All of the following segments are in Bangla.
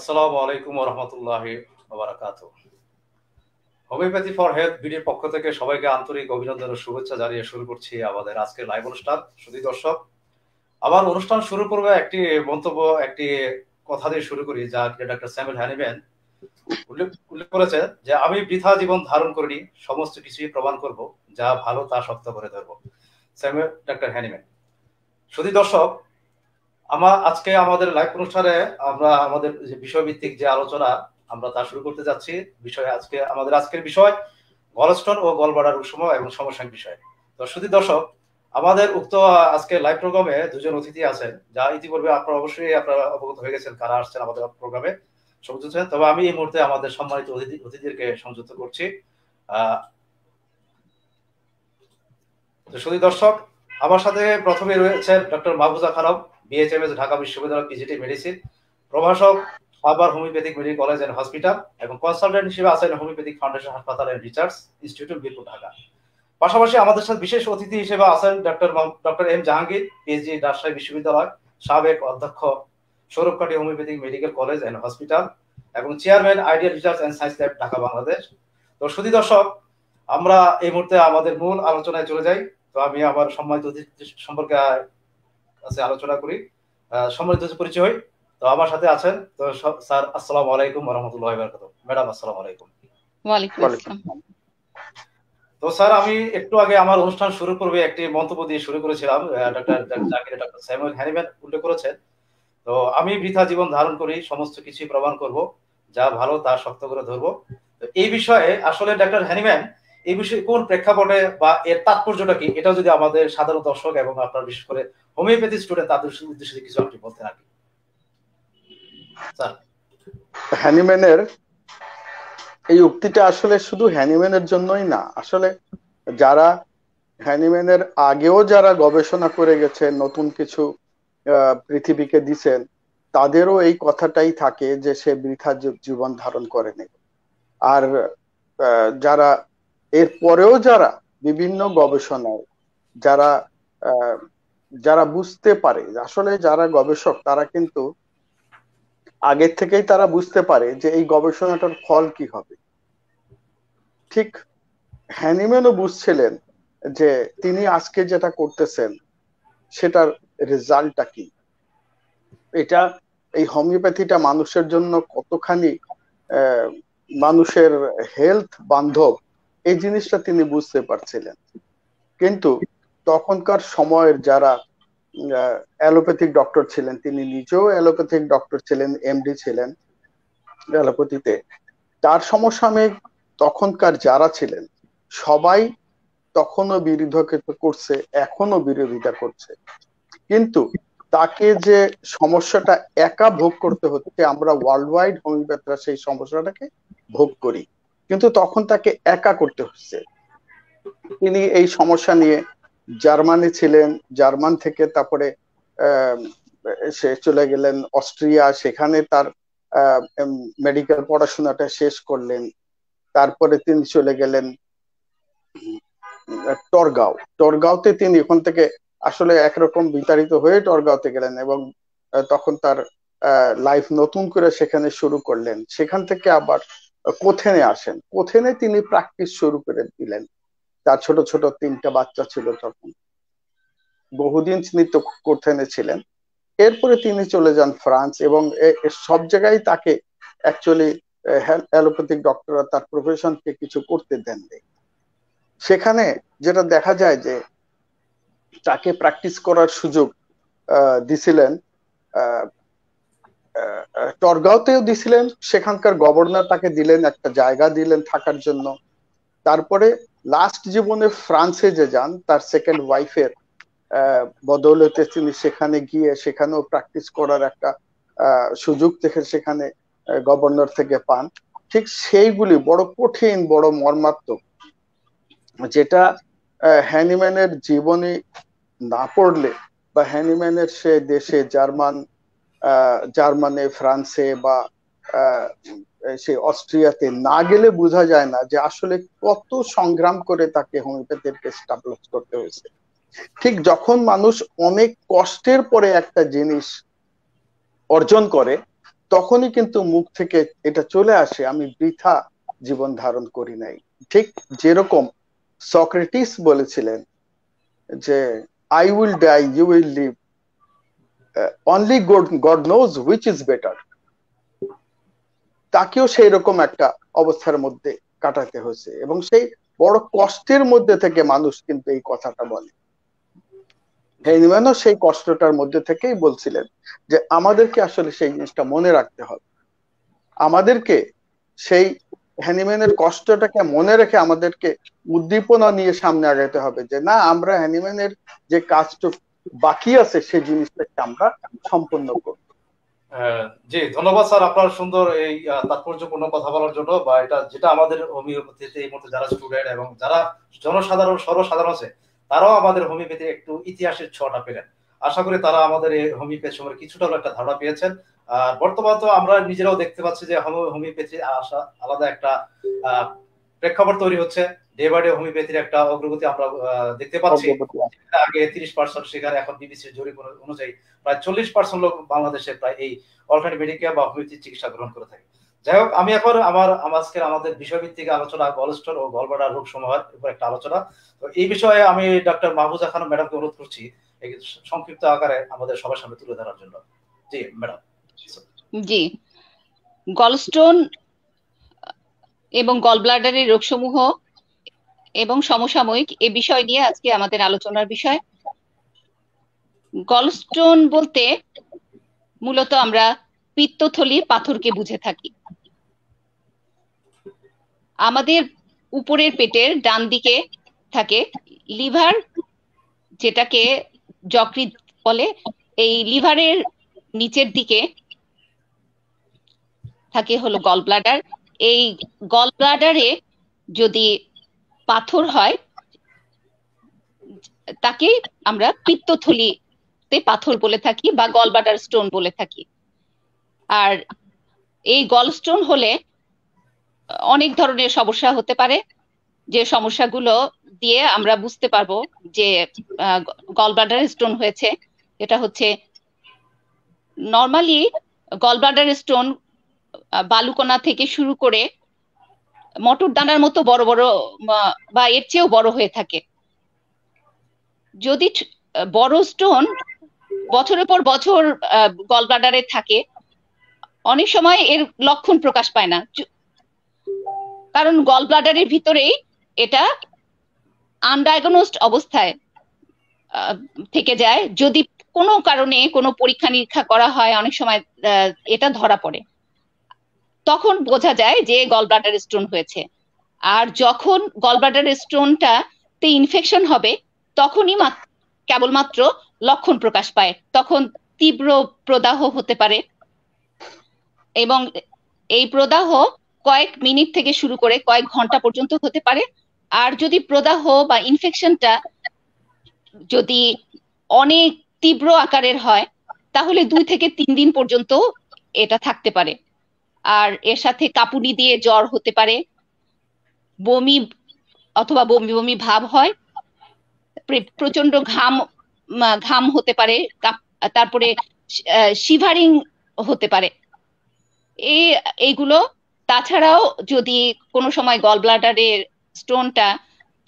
আসসালামু আলাইকুম রহমতুল্লাহ হোমিওপ্যাথি ফর হেলথ বিডির পক্ষ থেকে সবাইকে আন্তরিক অভিনন্দন ও শুভেচ্ছা জানিয়ে শুরু করছি আমাদের আজকের লাইভ অনুষ্ঠান। শুধু দর্শক আমার অনুষ্ঠান শুরু করবে একটি মন্তব্য, একটি কথা দিয়ে শুরু করি, যা ডাক্তার স্যামুয়েল হ্যানিম্যান উল্লেখ করেছে যে, আমি বৃথা জীবন ধারণ করিনি, সমস্ত কিছুই প্রমাণ করব, যা ভালো তা শক্ত করে ধরবো। স্যামুয়েল, ডাক্তার হ্যানিম্যান শুধু দর্শক আমার, আজকে আমাদের লাইভ অনুষ্ঠানে আমরা আমাদের যে বিষয়ভিত্তিক যে আলোচনা, আমরা তা শুরু করতে যাচ্ছি। বিষয় আজকে, আমাদের আজকের বিষয় গলস্টন ও গলবাড়ার উৎসম এবং সমসাময়িক বিষয়। তো শুধু দর্শক, আমাদের উক্ত আজকে লাইভ প্রোগ্রামে দুজন অতিথি আছেন, যা ইতিপূর্বে আপনারা অবশ্যই আপনারা অবগত হয়ে গেছেন, কারা আসছেন আমাদের প্রোগ্রামে সংযুক্ত তবে আমি এই মুহূর্তে আমাদের সম্মানিত অতিথি, অতিথিদেরকে সংযুক্ত করছি। আহ শুধু দর্শক, আমার সাথে প্রথমে রয়েছেন ডক্টর মাহবুজা খানম। বিএচএমএস ঢাকা বিশ্ববিদ্যালয় পিজিটি মেডিসিন, প্রভাষক আবার homeopathic medical college and hospital এবং কনসালটেন্ট হিসেবে আছেন হোমিওপ্যাথিক ফাউন্ডেশন হাসপাতাল and research institute Birpur Dhaka. পাশাপাশি আমাদের সাথে বিশেষ অতিথি হিসেবে আছেন doctor doctor M Jahangir, PhD Rajshahi বিশ্ববিদ্যালয়, সাবেক অধ্যক্ষ Sauravkathi homeopathic medical college and hospital এবং chairman ideal research and science lab, Dhaka, Bangladesh. তো শুধু দর্শক, আমরা এই মুহূর্তে আমাদের মূল আলোচনায় চলে যাই। তো আমি আমার সম্মানিত অতিথি সম্পর্কে আছে আলোচনা করি। সম্মানিত পরিচয় হই তো আমার সাথে আছেন তো স্যার আসসালামু আলাইকুম রহমতুল্লাহ ম্যাডাম আসসালামু আলাইকুম। তো স্যার আমি একটু আগে আমার অনুষ্ঠান শুরু করবে একটি মন্তব্য দিয়ে শুরু করেছিলাম doctor Zakir doctor Samuel Hahnemann উল্লেখ করেছেন। তো আমি বৃথা জীবন ধারণ করি সমস্ত কিছুই প্রমাণ করব যা ভালো তা শক্ত করে ধরবো। তো এই বিষয়ে আসলে ডক্টর হ্যানিম্যান এই বিষয়ে কোন প্রেক্ষাপটে বা এর তাৎপর্যটা কি? এটা যদি আমাদের সাধারণ দর্শক এবং আপনার বিশেষ করে হোমিওপ্যাথি স্টুডেন্ট তাদের উদ্দেশ্যে কিছু আপনি বলতে নাকি হ্যানিম্যানের এই উক্তিটা আসলে শুধু হ্যানিম্যানের জন্যই না, আসলে যারা হ্যানিম্যানের আগেও যারা গবেষণা করে গেছে নতুন কিছু পৃথিবীকে দিছেন, তাদেরও এই কথাটাই থাকে যে সে বৃথা জীবন ধারণ করেনি। আর যারা এর পরেও যারা বিভিন্ন গবেষণায়, যারা যারা বুঝতে পারে, আসলে যারা গবেষক, তারা কিন্তু আগের থেকেই তারা বুঝতে পারে যে এই গবেষণাটার ফল কি হবে। ঠিক হ্যানিম্যানও বুঝছিলেন যে তিনি আজকে যেটা করতেছেন, সেটার রেজাল্টটা কি? এটা, এই হোমিওপ্যাথিটা মানুষের জন্য কতখানি মানুষের হেলথ বান্ধব এই জিনিসটা তিনি বুঝতে পারছিলেন। কিন্তু তখনকার সময়ের যারা অ্যালোপ্যাথিক ডক্টর ছিলেন, তিনি নিজেও অ্যালোপ্যাথিক ডক্টর ছিলেন, এমডি ছিলেন, অ্যালোপ্যাথিতে। তার সমসাময়িক তখনকার যারা ছিলেন, সবাই তখনও বিরোধিতা করছে এখনও বিরোধিতা করছে। কিন্তু তাকে যে সমস্যাটা একা ভোগ করতে হচ্ছে, আমরা ওয়ার্ল্ড ওয়াইড হোমিওপ্যাথরা সেই সমস্যাটাকে ভোগ করি। কিন্তু তখন তাকে একা করতে হচ্ছে। তিনি এই সমস্যা নিয়ে জার্মানি ছিলেন, জার্মান থেকে তারপরে সে চলে গেলেন অস্ট্রিয়া, সেখানে তার মেডিকেল পড়াশোনাটা শেষ করলেন। তারপরে তিনি চলে গেলেন টরগাঁও। টরগাঁওতে তিনি ওখান থেকে আসলে একরকম বিতাড়িত হয়ে টরগাঁওতে গেলেন এবং তখন তার লাইফ নতুন করে সেখানে শুরু করলেন। সেখান থেকে আবার কোথেনে আসেন। কোথেনে তিনি প্র্যাকটিস শুরু করে দিলেন। তার ছোট ছোট তিনটা বাচ্চা ছিল তখন। বহুদিন তিনি কোথেনে ছিলেন। এরপরে তিনি চলে যান ফ্রান্স এবং সব জায়গায় তাকে অ্যাকচুয়ালি অ্যালোপ্যাথিক ডক্টররা তার প্রফেশনকে কিছু করতে দেন সেখানে যেটা দেখা যায় যে তাকে প্র্যাকটিস করার সুযোগ দিছিলেন টরগাঁওতেও দিছিলেন, সেখানকার গভর্নর তাকে দিলেন, একটা জায়গা দিলেন থাকার জন্য। তারপরে লাস্ট জীবনে ফ্রান্সে যে যান, তার সেকেন্ড ওয়াইফের বদৌলতে তিনি সেখানে গিয়ে, সেখানেও প্র্যাকটিস করার একটা সুযোগ থেকে সেখানে গভর্নর থেকে পান। ঠিক সেইগুলি বড় কঠিন, বড় মর্মাত্মক, যেটা হ্যানিম্যানের জীবনী না পড়লে বা হ্যানিম্যানের সে দেশে জার্মান জার্মানে, ফ্রান্সে বা সে অস্ট্রিয়াতে না গেলে বোঝা যায় না যে আসলে কত সংগ্রাম করে তাকে হোমিওপ্যাথিকে স্টাবলিশ করতে হয়েছে। ঠিক যখন মানুষ অনেক কষ্টের পরে একটা জিনিস অর্জন করে, তখনই কিন্তু মুখ থেকে এটা চলে আসে, আমি বৃথা জীবন ধারণ করি নাই। ঠিক যেরকম সক্রেটিস বলেছিলেন যে I will die you will live only God God knows which is better তাকেও সেই রকম একটা অবস্থার মধ্যে কাটাতে হয়েছে। এবং সেই বড় কষ্টের মধ্যে থেকে মানুষ কিন্তু এই কথাটা বলে। সেই কষ্টটার মধ্যে থেকেই বলছিলেন যে, আমাদেরকে আসলে সেই জিনিসটা মনে রাখতে হবে। আমাদেরকে সেই হ্যানিম্যানের কষ্টটাকে মনে রেখে আমাদেরকে উদ্দীপনা নিয়ে সামনে আগাইতে হবে যে, না, আমরা হ্যানিম্যানের যে কাজটা বাকি আছে সেই জিনিসটাকে আমরা সম্পন্ন করব। জি, ধন্যবাদ স্যার আপনার সুন্দর এই তাৎপর্যপূর্ণ কথা বলার জন্য বা এটা যেটা আমাদের হোমিওপ্যাথিতে এই মুহূর্তে যারা স্টুডেন্ট এবং যারা জনসাধারণ, সর্বসাধারণ আছে, তারাও আমাদের হোমিওপ্যাথি একটু ইতিহাসের ছোঁয়াটা পেলেন। আশা করি তারা আমাদের এই হোমিওপ্যাথি সম্পর্কে কিছুটা একটা ধারণা পেয়েছেন। আর বর্তমান তো আমরা নিজেরাও দেখতে পাচ্ছি যে হোমিওপ্যাথি আলাদা একটা প্রেক্ষাপট তৈরি হচ্ছে। ডে বাই ডে হোমিওপ্যাথির একটা অগ্রগতি আমরা দেখতে পাচ্ছি। আগে তিরিশ পার্সেন্ট সেখানে এখন বিবিসির জরিপ অনুযায়ী প্রায় চল্লিশ পার্সেন্ট লোক বাংলাদেশে প্রায় এই অল্টারনেটিভ মেডিকেল বা হোমিওপ্যাথি চিকিৎসা গ্রহণ করে থাকে। যাই হোক আমি এখন আমার আজকের আমাদের বিষয়ভিত্তিক আলোচনা গলস্টোর ও গলবাডার রোগ সমূহের উপর একটা আলোচনা। তো এই বিষয়ে আমি ডক্টর মাহবুজা খান ম্যাডামকে অনুরোধ করছি সংক্ষিপ্ত আকারে আমাদের সবার সামনে তুলে ধরার জন্য। জি ম্যাডাম। জি। গলস্টোন এবং গলব্লাডারের রোগসমূহ এবং সমসাময়িক এ বিষয় নিয়ে আজকে আমাদের আলোচনার বিষয়। গলস্টোন বলতে মূলত আমরা পিত্তথলির পাথরকে বুঝে থাকি। আমাদের উপরের পেটের ডান দিকে থাকে লিভার, যেটাকে যকৃত বলে। এই লিভারের নিচের দিকে থাকে হলো গল ব্লাডার এই গল ব্লাডারে যদি পাথর হয়, তাকে আমরা পিত্তথলিতে পাথর বলে থাকি বা গল ব্লাডার স্টোন বলে থাকি। আর এই গল স্টোন হলে অনেক ধরনের সমস্যা হতে পারে, যে সমস্যাগুলো দিয়ে আমরা বুঝতে পারব যে গল ব্লাডার স্টোন হয়েছে। এটা হচ্ছে নর্মালি গল ব্লাডার স্টোন বালুকণা থেকে শুরু করে মটর দানার মতো বড় বড় বা এর চেয়েও বড় হয়ে থাকে। যদি বড় স্টোন বছরের পর বছর গল ব্লাডারে থাকে, অনেক সময় এর লক্ষণ প্রকাশ পায় না। কারণ গল ব্লাডারের ভিতরেই এটা আনডায়াগনোসড অবস্থায় থেকে যায়। যদি কোনো কারণে কোনো পরীক্ষা নিরীক্ষা করা হয়, অনেক সময় এটা ধরা পড়ে। তখন বোঝা যায় যে গল ব্লাডার স্টোন হয়েছে। আর যখন গল ব্লাডার স্টোনটা তে ইনফেকশন হবে, তখনই কেবলমাত্র লক্ষণ প্রকাশ পায়। তখন তীব্র প্রদাহ হতে পারে। এবং এই প্রদাহ কয়েক মিনিট থেকে শুরু করে কয়েক ঘণ্টা পর্যন্ত হতে পারে। আর যদি প্রদাহ বা ইনফেকশনটা যদি অনেক তীব্র আকারের হয়, তাহলে দুই থেকে তিন দিন পর্যন্ত এটা থাকতে পারে। আর এর সাথে কাপুনি দিয়ে জ্বর হতে পারে। বমি অথবা বমি বমি ভাব হয়। প্রচণ্ড ঘাম ঘাম হতে পারে। তারপরে শিভারিং হতে পারে। এই এইগুলো। তাছাড়াও যদি কোনো সময় গল ব্লাডারের স্টোনটা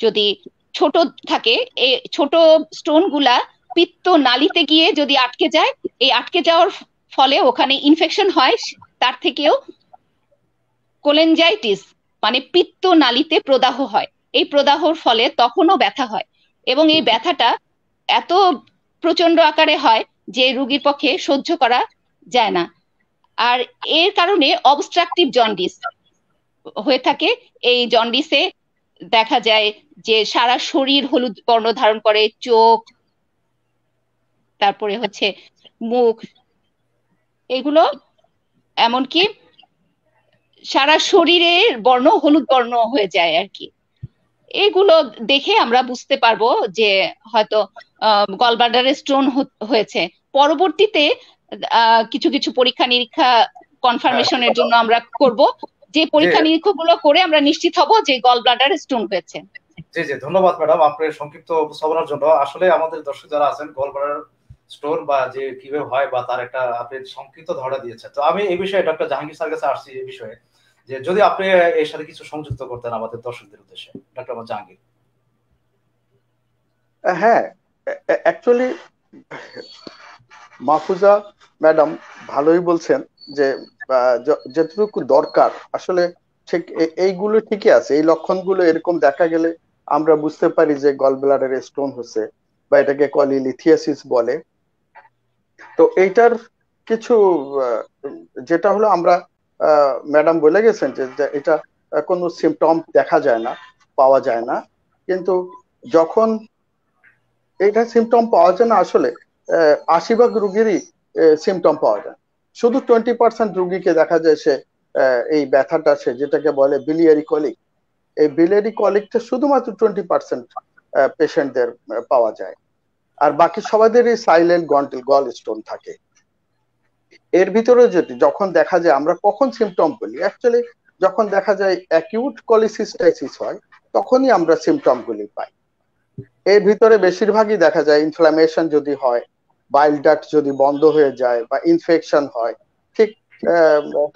যদি ছোট থাকে এই ছোট স্টোনগুলা পিত্ত নালিতে গিয়ে যদি আটকে যায়, এই আটকে যাওয়ার ফলে ওখানে ইনফেকশন হয় তার থেকেও কোলেনজাইটিস মানে পিত্ত নালিতে প্রদাহ হয়। এই প্রদাহর ফলে তখনও ব্যথা হয় এবং এই ব্যথাটা এত প্রচণ্ড আকারে হয় যে রুগীর পক্ষে সহ্য করা যায় না। আর এর কারণে অবস্ট্রাকটিভ জন্ডিস হয়ে থাকে। এই জন্ডিসে দেখা যায় যে সারা শরীর হলুদ বর্ণ ধারণ করে, চোখ, তারপরে হচ্ছে মুখ, এগুলো এমনকি সারা শরীরের বর্ণ হলুদ বর্ণ হয়ে যায় আর কি। এগুলো দেখে আমরা বুঝতে পারব যে হয়তো গলবাডারে স্টোন হয়েছে। পরবর্তীতে কিছু কিছু পরীক্ষা নিরীক্ষা কনফার্মেশনের জন্য আমরা করব। যে পরীক্ষা নিরীক্ষা গুলো করে আমরা নিশ্চিত হব যে গল ব্লাডার স্টোন হয়েছে। জি জি ধন্যবাদ ম্যাডাম। আপনার সংক্ষিপ্ত উপস্থাপনার জন্য। আসলে আমাদের দর্শক যারা আছেন গল ব্লাডার স্টোন বা যে কীভাবে হয় বা তার একটা আপনি সংক্ষিপ্ত ধরা দিয়েছে তো আমি এই বিষয়ে ডক্টর জাহাঙ্গীর স্যার কাছে আসছি এই বিষয়ে, যে যদি আপনি এর সাথে কিছু সংযুক্ত করতেন আমাদের দর্শকদের উদ্দেশ্যে। ডক্টর জাহাঙ্গীর। হ্যাঁ অ্যাকচুয়ালি মাহফুজা ম্যাডাম ভালোই বলছেন যে যতটুকু দরকার, আসলে ঠিক এইগুলো ঠিকই আছে। এই লক্ষণগুলো এরকম দেখা গেলে আমরা বুঝতে পারি যে গল ব্লাডারে স্টোন হচ্ছে বা এটাকে কলিলিথিয়াসিস বলে। তো এইটার কিছু যেটা হলো আমরা ম্যাডাম বলে গেছেন যে এটা কোনো সিমটম দেখা যায় না, পাওয়া যায় না। কিন্তু যখন এটা সিমটম পাওয়া যায় না আসলে আশি ভাগ রুগীরই সিমটম পাওয়া যায়। শুধু টোয়েন্টি পার্সেন্ট রুগীকে দেখা যায় সে এই ব্যথাটা সে, যেটাকে বলে বিলিয়ারি কলিক এই বিলিয়ারি কলিকটা শুধুমাত্র টোয়েন্টি পার্সেন্ট পেশেন্টদের পাওয়া যায়। আর বাকি সবাইদেরই সাইলেন্ট গন্টেল গল স্টোন থাকে। এর ভিতরে যদি যখন দেখা যায় আমরা কখন সিমটম বলি অ্যাকচুয়ালি যখন দেখা যায় অ্যাকিউট কলিসিস্টাইসিস হয়, তখনই আমরা সিমটম গুলি পাই। এর ভিতরে বেশিরভাগই দেখা যায় ইনফ্লামেশন যদি হয় বাইল ডাক্ট যদি বন্ধ হয়ে যায় বা ইনফেকশন হয়, ঠিক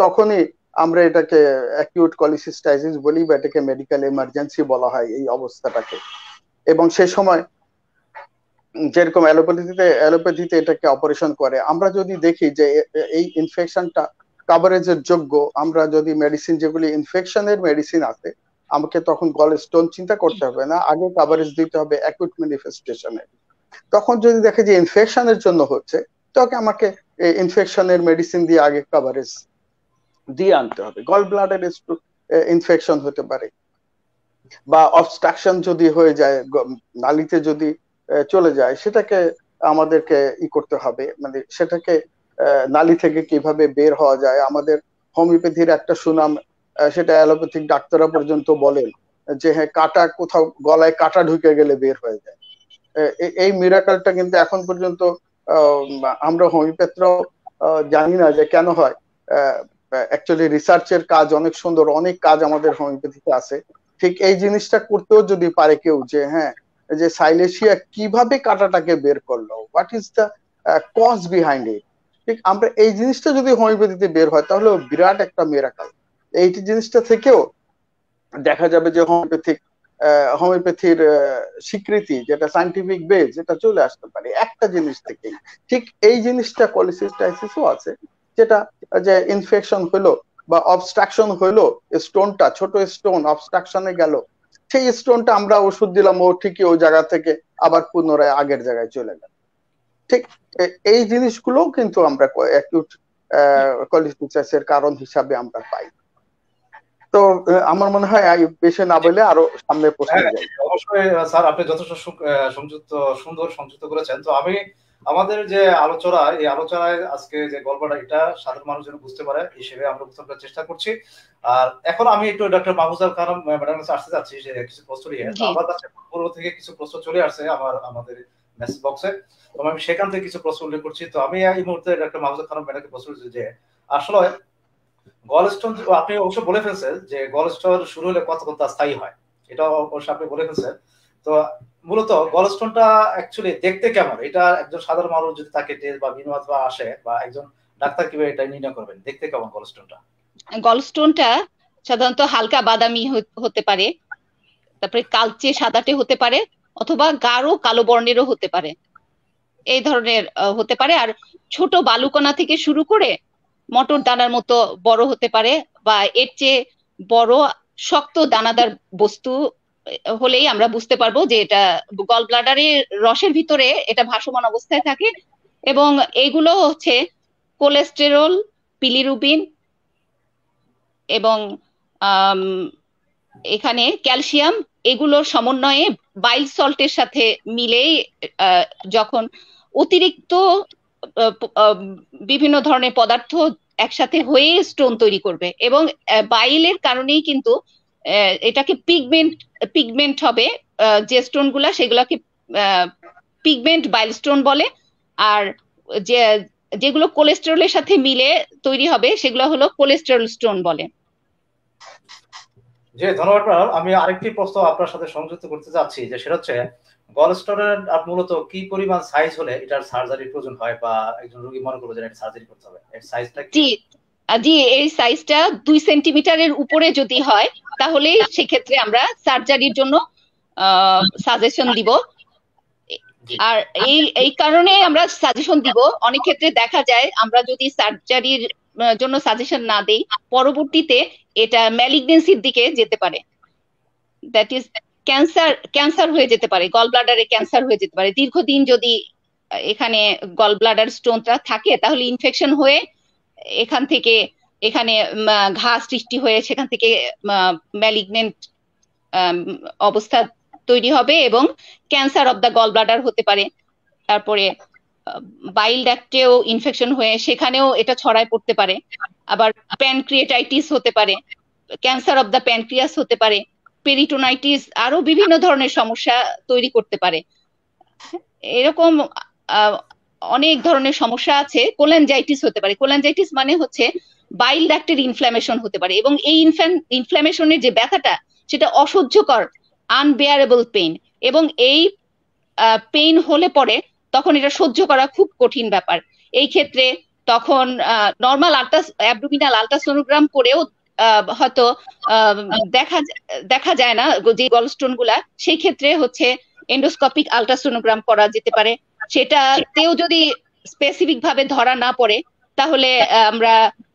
তখনই আমরা এটাকে অ্যাকিউট কলিসিস্টাইসিস বলি বা এটাকে মেডিকেল ইমার্জেন্সি বলা হয় এই অবস্থাটাকে। এবং সে সময় যেরকম অ্যালোপ্যাথিতে অ্যালোপ্যাথিতে এটাকে অপারেশন করে। আমরা যদি দেখি যে এই ইনফেকশনটা কাভারেজের যোগ্য, আমরা যদি মেডিসিন যেগুলি ইনফেকশনের মেডিসিন আছে, আমাকে তখন গল স্টোন চিন্তা করতে হবে না, আগে কাভারেজ দিতে হবে অ্যাকুইট ম্যানিফেস্টেশনে তখন যদি দেখে যে ইনফেকশনের জন্য হচ্ছে তখন আমাকে ইনফেকশনের মেডিসিন দিয়ে আগে কাভারেজ দিয়ে আনতে হবে। গল ব্লাডের ইনফেকশন হতে পারে। বা অবস্ট্রাকশন যদি হয়ে যায় নালিতে যদি চলে যায়, সেটাকে আমাদেরকে ই করতে হবে। মানে সেটাকে নালি থেকে কীভাবে বের হওয়া যায়? আমাদের হোমিওপ্যাথির একটা সুনাম সেটা অ্যালোপ্যাথিক ডাক্তাররা পর্যন্ত বলেন যে হ্যাঁ কাটা কোথাও গলায় কাটা ঢুকে গেলে বের হয়ে যায়। এই মিরাকালটা কিন্তু এখন পর্যন্ত আমরা হোমিওপ্যাথরাও জানি না যে কেন হয়। অ্যাকচুয়ালি রিসার্চের কাজ অনেক সুন্দর, অনেক কাজ আমাদের হোমিওপ্যাথিতে আছে। ঠিক এই জিনিসটা করতেও যদি পারে কেউ যে হ্যাঁ যে সাইলেশিয়া কীভাবে কাটাটাকে বের করল? What is the cause behind it ঠিক, আমরা এই জিনিসটা যদি হোমিওপ্যাথিতে বের হয়, তাহলে বিরাট একটা মেরাকাল এই জিনিসটা থেকেও দেখা যাবে যে হোমিওপ্যাথিক হোমিওপ্যাথির স্বীকৃতি যেটা সাইন্টিফিক বেজ যেটা চলে আসতে পারে, একটা জিনিস থেকেই। ঠিক এই জিনিসটা কলিসিস্টাইসিসও আছে, যেটা, যে ইনফেকশন হলো বা অবস্ট্রাকশন হলো স্টোনটা ছোট স্টোন অবস্ট্রাকশনে গেল সেই স্টোনটা আমরা ওষুধ দিলাম ও ঠিকই ওই জায়গা থেকে আবার পুনরায় আগের জায়গায় চলে গেল। ঠিক এই জিনিসগুলো কিন্তু আমরা অ্যাকিউট কারণ হিসাবে আমরা পাই। তো আমার মনে হয় বেশি না বলে আরও সামনে প্রশ্ন যাই অবশ্যই স্যার আপনি যথেষ্ট সংযুক্ত সুন্দর সংযুক্ত করেছেন। তো আমি আমাদের যে আলোচনা এই আলোচনায় আজকে যে গল্পটা এটা সাধারণ মানুষ যেন বুঝতে পারে হিসেবে আমরা বুঝতে করার চেষ্টা করছি। আর এখন আমি একটু ডক্টর মাহবুজার খানম ম্যাডাম কাছে আসতে যাচ্ছি যে কিছু প্রশ্ন নিয়ে। আমার কাছে পূর্ব থেকে কিছু প্রশ্ন চলে আসছে আমার আমাদের মেসেজ বক্সে তো আমি সেখান থেকে কিছু প্রশ্ন উল্লেখ করছি। তো আমি এই মুহূর্তে ডক্টর মাহবুজার খানম ম্যাডামকে প্রশ্ন করছি যে আসলে গলস্টোন আপনি অবশ্য বলে ফেলছেন যে গলস্টোন শুরু হলে কত কত স্থায়ী হয়? এটা অবশ্য আপনি বলে ফেলছেন। তো মূলত গলস্টোনটা অ্যাকচুয়ালি দেখতে কেমন? এটা একজন সাধারণ মানুষ যদি তাকে টেস্ট বা বিনোদ বা আসে বা একজন ডাক্তার কীভাবে এটা নির্ণয় করবেন? দেখতে কেমন গলস্টোনটা? গলস্টোনটা সাধারণত হালকা বাদামি হতে পারে, তারপরে কালচে সাদাটে হতে পারে, অথবা গাঢ় কালো বর্ণেরও হতে পারে। এই ধরনের হতে পারে। আর ছোট বালুকণা থেকে শুরু করে মটর দানার মতো বড় হতে পারে, বা এর চেয়ে বড় শক্ত দানাদার বস্তু হলেই আমরা বুঝতে পারব যে এটা গল ব্লাডারের রসের ভিতরে এটা ভাসমান অবস্থায় থাকে এবং এইগুলো হচ্ছে কোলেস্টেরল পিলিরুবিন এবং এখানে ক্যালসিয়াম এগুলোর সমন্বয়ে বাইল সল্টের সাথে মিলেই যখন অতিরিক্ত বিভিন্ন ধরনের পদার্থ একসাথে হয়ে স্টোন তৈরি করবে এবং বাইলের কারণেই কিন্তু এটাকে পিগমেন্ট পিগমেন্ট হবে যে স্টোনগুলা সেগুলাকে পিগমেন্ট বাইল স্টোন বলে। আর যে যেগুলো কোলেস্টেরলের সাথে মিলে তৈরি হবে সেগুলো হলো কোলেস্টেরল স্টোন বলে। যে ধন্যবাদ আমি আরেকটি প্রশ্ন আপনার সাথে সংযুক্ত করতে যাচ্ছি যে সেটা হচ্ছে গলস্টোনের মূলত কি পরিমাণ সাইজ হলে এটার সার্জারি প্রয়োজন হয় বা একজন রোগী মনে করবে যে এটা সার্জারি করতে হবে? এর সাইজটা কি? জি এই সাইজটা দুই সেন্টিমিটারের উপরে যদি হয় তাহলে সেক্ষেত্রে আমরা সার্জারির জন্য সাজেশন দিব। আর এই এই কারণে আমরা সাজেশন দিব। অনেক ক্ষেত্রে দেখা যায় আমরা যদি সার্জারির জন্য সাজেশন না দেই পরবর্তীতে এটা ম্যালিগনেন্সির দিকে যেতে পারে। দ্যাট ইজ ক্যান্সার ক্যান্সার হয়ে যেতে পারে গল ব্লাডারে ক্যান্সার হয়ে যেতে পারে। দীর্ঘদিন যদি এখানে গল ব্লাডার স্টোনটা থাকে তাহলে ইনফেকশন হয়ে এখান থেকে, এখানে ঘা সৃষ্টি হয়ে সেখান থেকে ম্যালিগনেন্ট অবস্থা তৈরি হবে এবং cancer of the gall bladder হতে পারে। তারপরে বাইল ড্যাক্টেও ইনফেকশন হয়ে সেখানেও এটা ছড়ায় পড়তে পারে। আবার প্যানক্রিয়েটাইটিস হতে পারে ক্যান্সার অব দ্য প্যানক্রিয়াস হতে পারে পেরিটোনাইটিস আরও বিভিন্ন ধরনের সমস্যা তৈরি করতে পারে। এরকম অনেক ধরনের সমস্যা আছে। কোলেনজাইটিস হতে পারে। কোলেনজাইটিস মানে হচ্ছে বাইল ডাক্টের ইনফ্ল্যামেশন হতে পারে এবং এই ইনফ্ল্যামেশনের যে ব্যথাটা, সেটা অসহ্যকর আনবেয়ারেবল পেইন এবং এই পেইন হলে পরে তখন এটা সহ্য করা খুব কঠিন ব্যাপার। এই ক্ষেত্রে তখন নর্মাল আল্ট্রাস অ্যাবডোমিনাল আল্ট্রাসোনোগ্রাম করেও হয়তো দেখা দেখা যায় না যে গলস্টোনগুলা। সেই ক্ষেত্রে হচ্ছে এন্ডোস্কোপিক আল্ট্রাসোনোগ্রাম করা যেতে পারে। সেটাতেও যদি স্পেসিফিক ভাবে ধরা না পড়ে, তাহলে আমরা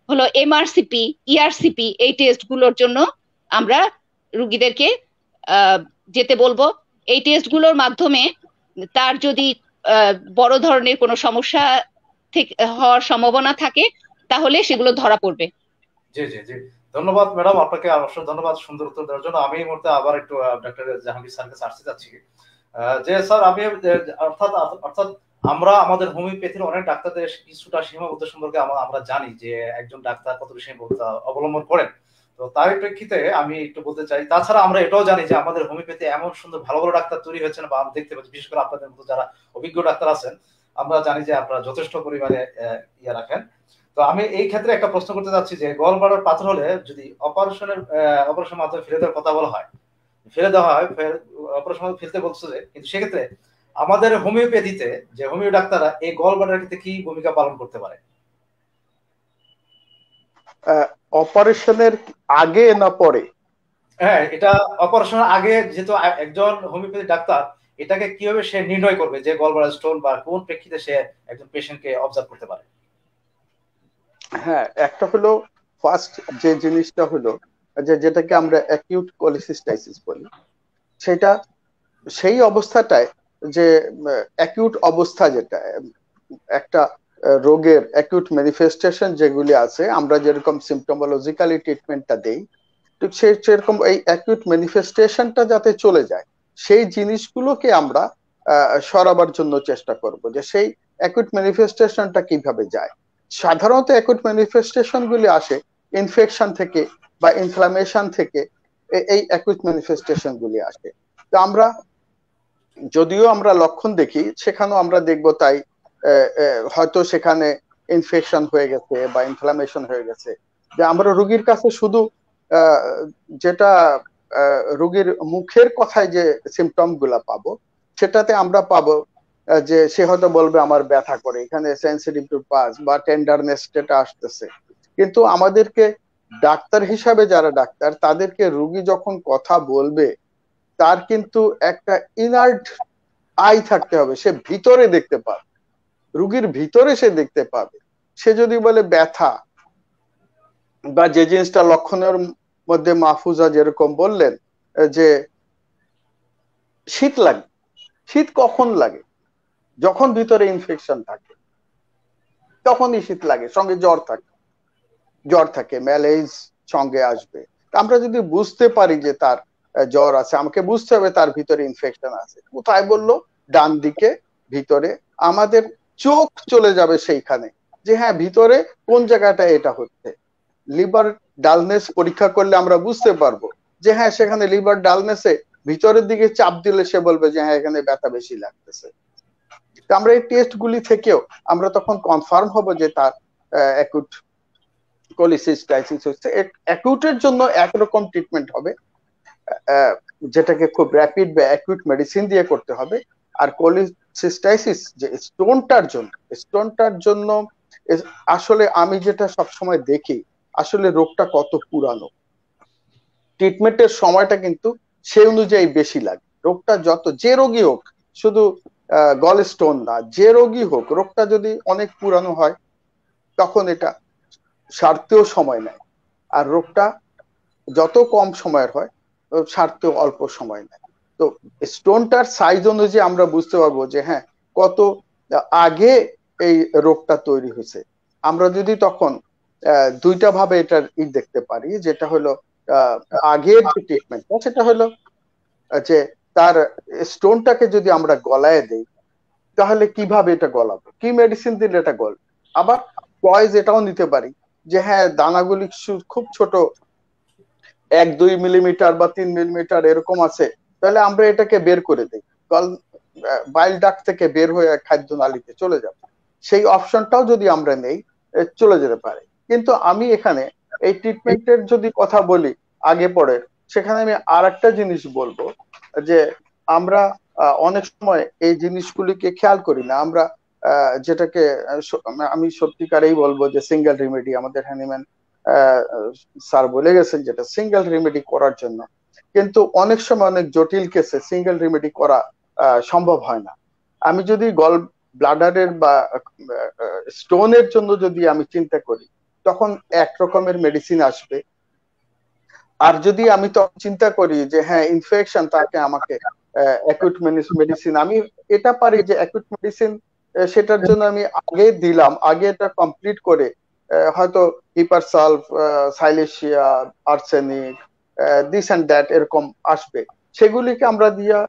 হলো এমআরসিপি ইআরসিপি e এই টেস্টগুলোর জন্য আমরা রুগীদেরকে যেতে বলব। এই টেস্টগুলোর মাধ্যমে তার যদি বড় ধরনের কোনো সমস্যা হওয়ার সম্ভাবনা থাকে, তাহলে সেগুলো ধরা পড়বে। জি জি জি। ধন্যবাদ ম্যাডাম, আপনাকে অবশ্যই ধন্যবাদ সুন্দর উত্তর দেওয়ার জন্য। আমি এই মুহূর্তে আবার একটু ডক্টর জাহাঙ্গীর স্যারকে আসতে চাচ্ছি। যে স্যার, আমি অর্থাৎ অর্থাৎ আমরা আমাদের হোমিওপ্যাথির অনেক ডাক্তারদের কিছুটা সীমাবদ্ধ সম্পর্কে আমরা জানি যে একজন ডাক্তার কত সীমাবদ্ধতা অবলম্বন করেন। তো তার প্রেক্ষিতে আমি একটু বলতে চাই, তাছাড়া আমরা এটাও জানি যে আমাদের হোমিওপ্যাথি এমন সুন্দর ভালো ভালো ডাক্তার তৈরি হয়েছেন বা আমরা দেখতে পাচ্ছি, বিশেষ করে আপনাদের মতো যারা অভিজ্ঞ ডাক্তার আছেন, আমরা জানি যে আপনারা যথেষ্ট পরিমাণে ইয়ে রাখেন। তো আমি এই ক্ষেত্রে একটা প্রশ্ন করতে চাচ্ছি যে গল বাড়ার পাথর হলে যদি অপারেশনের অপারেশন মাধ্যমে ফিরে দেওয়ার কথা বলা হয় ফেলে দেওয়া হয় অপারেশন ফেলতে বলছে যে কিন্তু সেক্ষেত্রে আমাদের হোমিওপ্যাথিতে যে হোমিও ডাক্তাররা এই গল বাড়ার ক্ষেত্রে কি ভূমিকা পালন করতে পারে? অপারেশনের আগে না পরে? হ্যাঁ এটা অপারেশনের আগে যেহেতু একজন হোমিওপ্যাথি ডাক্তার এটাকে কীভাবে সে নির্ণয় করবে যে গলবাড়া স্টোন বা কোন প্রেক্ষিতে সে একজন পেশেন্টকে অবজার্ভ করতে পারে? হ্যাঁ একটা হলো ফার্স্ট যে জিনিসটা হলো যেটাকে আমরা অ্যাকিউট কোলিসিস্টাইসিস বলি, সেটা সেই অবস্থাটায় যে অ্যাকিউট অবস্থা যেটা, একটা রোগের অ্যাকিউট ম্যানিফেস্টেশন যেগুলি আছে, আমরা যেরকম সিমটোমোলজিক্যালি ট্রিটমেন্টটা দেই, ঠিক সেই সেরকম এই অ্যাকিউট ম্যানিফেস্টেশনটা যাতে চলে যায়, সেই জিনিসগুলোকে আমরা সরাবার জন্য চেষ্টা করব যে সেই অ্যাকিউট ম্যানিফেস্টেশনটা কীভাবে যায়। সাধারণত অ্যাকুট ম্যানিফেস্টেশন গুলি আসে ইনফেকশন থেকে বা ইনফ্লামেশন থেকে এই অ্যাকুট ম্যানিফেস্টেশন গুলি আসে। তো আমরা, যদিও আমরা লক্ষণ দেখি, সেখানেও আমরা দেখব তাই হয়তো সেখানে ইনফেকশন হয়ে গেছে বা ইনফ্লামেশন হয়ে গেছে। যে আমরা রোগীর কাছে শুধু যেটা রোগীর মুখের কথায় যে সিমটমগুলা পাবো, সেটাতে আমরা পাবো যে সে হয়তো বলবে আমার ব্যথা করে, এখানে সেন্সিটিভ টু পাস বা টেন্ডারনেস যেটা আসতেছে। কিন্তু আমাদেরকে ডাক্তার হিসাবে যারা ডাক্তার, তাদেরকে রুগী যখন কথা বলবে, তার কিন্তু একটা ইনার্ট আই থাকতে হবে। সে ভিতরে দেখতে পাবে। রুগীর ভিতরে সে দেখতে পাবে। সে যদি বলে ব্যথা বা যে জিনিসটা লক্ষণের মধ্যে মাহফুজা যেরকম বললেন, যে শীত লাগে। শীত কখন লাগে? যখন ভিতরে ইনফেকশন থাকে, তখনই শীত লাগে, সঙ্গে জ্বর থাকে। জ্বর থাকে ম্যালেজ সঙ্গে আসবে। আমরা যদি বুঝতে পারি যে তার জ্বর আছে, আমাকে বুঝতে হবে তার ভিতরে ইনফেকশন আছে। কোথায় বলল, ডান দিকে, ভিতরে, আমাদের চোখ চলে যাবে সেইখানে। যে হ্যাঁ ভিতরে কোন জায়গাটা এটা হচ্ছে? লিভার ডালনেস পরীক্ষা করলে আমরা বুঝতে পারব যে হ্যাঁ সেখানে লিভার ডালনেসে ভিতরের দিকে চাপ দিলে সে বলবে যে হ্যাঁ এখানে ব্যথা বেশি লাগতেছে। আমরা এই টেস্ট গুলি থেকেও আমরা তখন কনফার্ম হব যে তার অ্যাকুট কোলিসিস্টাইসিস হচ্ছে অ্যাকুটের জন্য একরকম ট্রিটমেন্ট হবে। যেটাকে খুব র্যাপিড বা অ্যাকুইট মেডিসিন দিয়ে করতে হবে। আর কোলিসিস্টাইসিস যে স্টোনটার জন্য স্টোনটার জন্য আসলে আমি যেটা সবসময় দেখি, আসলে রোগটা কত পুরানো। ট্রিটমেন্টের সময়টা কিন্তু সেই অনুযায়ী বেশি লাগে। রোগটা যত, যে রোগী হোক, শুধু গল স্টোন না, যে রোগী হোক, রোগটা যদি অনেক পুরানো হয়, তখন এটা সারতেও সময় নেয়। আর রোগটা যত কম সময়ের হয়, সারতেও অল্প সময় নেয়। তো স্টোনটার সাইজ অনুযায়ী আমরা বুঝতে পারব যে হ্যাঁ কত আগে এই রোগটা তৈরি হয়েছে। আমরা যদি তখন দুইটা ভাবে এটার ই দেখতে পারি, যেটা হলো আগের যে ট্রিটমেন্টটা সেটা হলো যে, তার স্টোনটাকে যদি আমরা গলায় দেই, তাহলে কীভাবে এটা গলাবো? কি মেডিসিন দিলে এটা গল? আবার চয়েস এটাও নিতে পারি যে হ্যাঁ দানাগুলি খুব ছোট। এক, দুই মিলিমিটার বা তিন মিলিমিটার এরকম আছে। তাহলে আমরা এটাকে বের করে দিই। বাইল ডাক থেকে বের হয়ে খাদ্য নালীতে চলে যাবে। সেই অপশনটাও যদি আমরা নেই চলে যেতে পারে। কিন্তু আমি এখানে এই ট্রিটমেন্টের যদি কথা বলি, আগে পরে, সেখানে আমি আর একটা জিনিস বলব, যে আমরা অনেক সময় এই জিনিসগুলিকে খেয়াল করি না। আমরা যেটাকে আমি সত্যিকারেই বলব যে সিঙ্গেল রেমেডি আমাদের হ্যানিম্যান স্যার বলে গেছেন যেটা সিঙ্গেল রেমেডি করার জন্য। কিন্তু অনেক সময় অনেক জটিল কেসে সিঙ্গেল রেমেডি করা সম্ভব হয় না। আমি যদি গল ব্লাডারের বা স্টোনের জন্য যদি আমি চিন্তা করি, তখন এক রকমের মেডিসিন আসবে। আর যদি আমি তখন চিন্তা করি যে হ্যাঁ ইনফেকশন তাকে আমাকে অ্যাকুট মেডিসিন আমি এটা পারি যে অ্যাকুট মেডিসিন সেটার জন্য আমি আগে দিলাম, আগে এটা কমপ্লিট করে হয়তো hepar sulph silicea arsenic this and that এরকম আসবে। সেগুলিকে আমরা দিয়া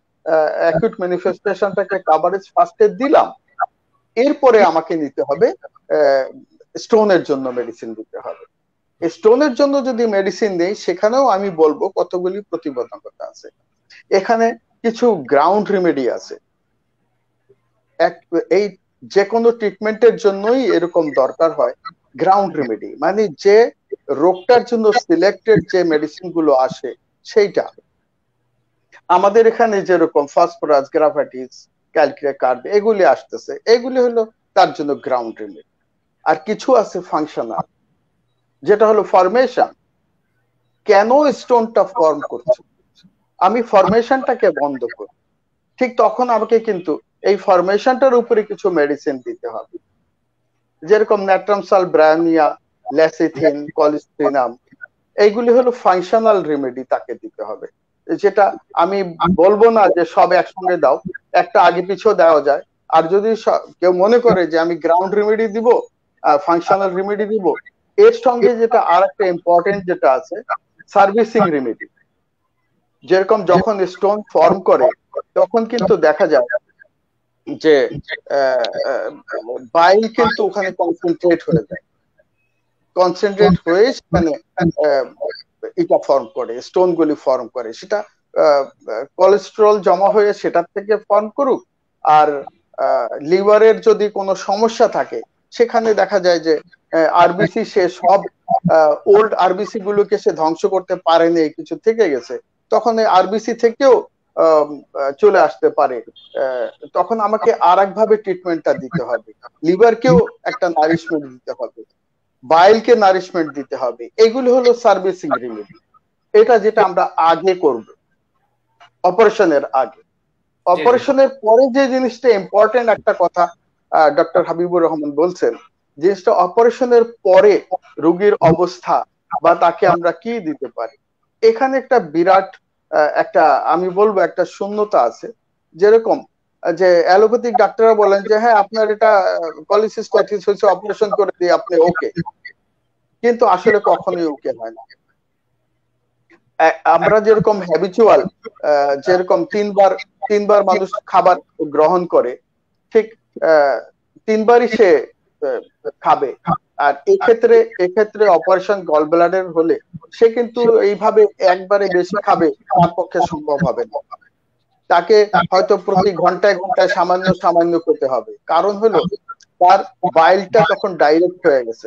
অ্যাকুট ম্যানিফেস্টেশনটাকে কাভারেজ ফার্স্টে দিলাম। এরপরে আমাকে নিতে হবে স্টোনের জন্য মেডিসিন দিতে হবে। স্টোনের জন্য যদি মেডিসিন নেই সেখানেও আমি বলব কতগুলি প্রতিবন্ধকতা আছে। এখানে কিছু গ্রাউন্ড রেমেডি আছে। এই যে কোনো ট্রিটমেন্টের জন্যই এরকম দরকার হয় গ্রাউন্ড রেমেডি মানে যে রোগটার জন্য সিলেক্টেড যে মেডিসিনগুলো আসে সেইটা। আমাদের এখানে যেরকম ফসফরাস গ্রাফাইটিস ক্যালকিয়া কার্ব এগুলি আসতেছে, এগুলি হলো তার জন্য গ্রাউন্ড রেমেডি আর কিছু আছে ফাংশনাল যেটা হলো ফরমেশন কেন স্টোনটা ফর্ম করছে? আমি ফরমেশনটাকে বন্ধ করি। ঠিক তখন আমাকে কিন্তু এই ফরমেশনটার উপরে কিছু মেডিসিন দিতে হবে। যেরকম ন্যাট্রামসাল ব্রায়ানিয়া ল্যাসিথিন কলিস্ট্রিনাম এইগুলি হলো ফাংশনাল রেমেডি তাকে দিতে হবে। যেটা আমি বলব না যে সব একসঙ্গে দাও, একটা আগে পিছিয়েও দেওয়া যায়। আর যদি কেউ মনে করে যে আমি গ্রাউন্ড রেমেডি দিব ফাংশনাল রেমেডি দিব, এর সঙ্গে যেটা আর একটা ইম্পর্টেন্ট যেটা আছে সার্ভিসিং রেমেডি যেরকম যখন স্টোন ফর্ম করে, তখন কিন্তু দেখা যায় যে বাইল কিন্তু ওখানে কনসেন্ট্রেট হয়ে যায়। কনসেন্ট্রেট হয়ে সেখানে এটা ফর্ম করে স্টোন গুলি ফর্ম করে। সেটা কোলেস্ট্রল জমা হয়ে সেটার থেকে ফর্ম করুক, আর লিভারের যদি কোনো সমস্যা থাকে, সেখানে দেখা যায় যে আরবিসি সে সব ওল্ড আরবিসি গুলোকে সে ধ্বংস করতে পারেনি কিছু থেকে গেছে। তখন আরবিসি থেকেও চলে আসতে পারে। তখন আমাকে আর একভাবে ট্রিটমেন্টটা দিতে হবে। লিভারকেও একটা নারিশমেন্ট দিতে হবে। বাইলকে নারিশমেন্ট দিতে হবে। এগুলো হলো সার্ভিসিং রিমেডি এটা যেটা আমরা আগে করব। অপারেশনের আগে। অপারেশনের পরে যে জিনিসটা ইম্পর্টেন্ট একটা কথা ডক্টর হাবিবুর রহমান বলছেন, জিনিসটা অপারেশনের পরে রোগীর অবস্থা বা তাকে আমরা কি দিতে পারি। এখানে একটা বিরাট একটা, আমি বলব একটা শূন্যতা আছে। যেরকম, যে অ্যালোপ্যাথিক ডাক্তাররা বলেন যে হ্যাঁ আপনার এটা কলিসিস্টাইটিস হয়েছে, অপারেশন করে দিয়ে আপনি ওকে। কিন্তু আসলে কখনোই ওকে হয় না। আমরা যেরকম হ্যাবিচুয়াল যেরকম তিনবার তিনবার মানুষ খাবার গ্রহণ করে, ঠিক তিনবারই সে খাবে। আর এক্ষেত্রে এক্ষেত্রে অপারেশন গল ব্লাডার হলে সে কিন্তু এইভাবে একবারে বেশি খাবে, তার পক্ষে সম্ভব হবে না। তাকে হয়তো প্রতি ঘন্টায় ঘন্টায় সামান্য সামান্য করতে হবে। কারণ হলো, তার বাইলটা তখন ডাইরেক্ট হয়ে গেছে।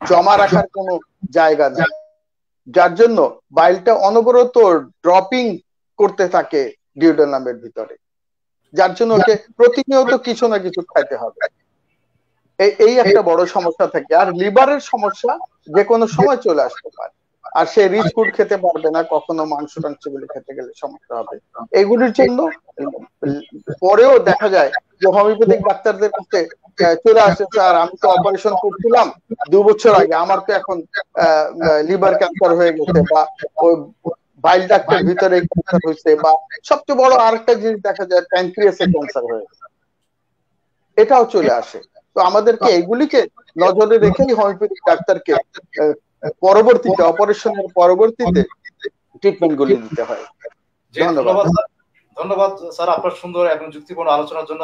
জমা রাখার কোনো জায়গা নেই। যার জন্য বাইলটা অনবরত ড্রপিং করতে থাকে ডিউডেনামের ভিতরে। যার জন্য ওকে প্রতিনিয়ত কিছু না কিছু খাইতে হবে। এই একটা বড় সমস্যা থাকে। আর লিভারের সমস্যা যে কোনো সময় চলে আসতে পারে। আর সে রিচ ফুড খেতে পারবে না, কখনো মাংস টাংস গুলি খেতে গেলে সমস্যা হবে। এগুলির জন্য পরেও দেখা যায় যে হোমিওপ্যাথিক ডাক্তারদের কাছে চলে আসে, স্যার, আমি তো অপারেশন করছিলাম দু বছর আগে, আমার তো এখন লিভার ক্যান্সার হয়ে গেছে বা বাইল ডাক্তার ভিতরে ক্যান্সার হয়েছে বা সবচেয়ে বড় আরেকটা জিনিস দেখা যায় প্যানক্রিয়াসে ক্যান্সার হয়ে গেছে। এটাও চলে আসে। তো আমাদেরকে এগুলিকে নজরে রেখেই হোমিওপ্যাথিক ডাক্তারকে পরবর্তীতে অপারেশনের পরবর্তীতে ট্রিটমেন্ট গুলি দিতে হয়। ধন্যবাদ। ধন্যবাদ। স্যার আপনার সুন্দর এবং যুক্তিপূর্ণ আলোচনার জন্য।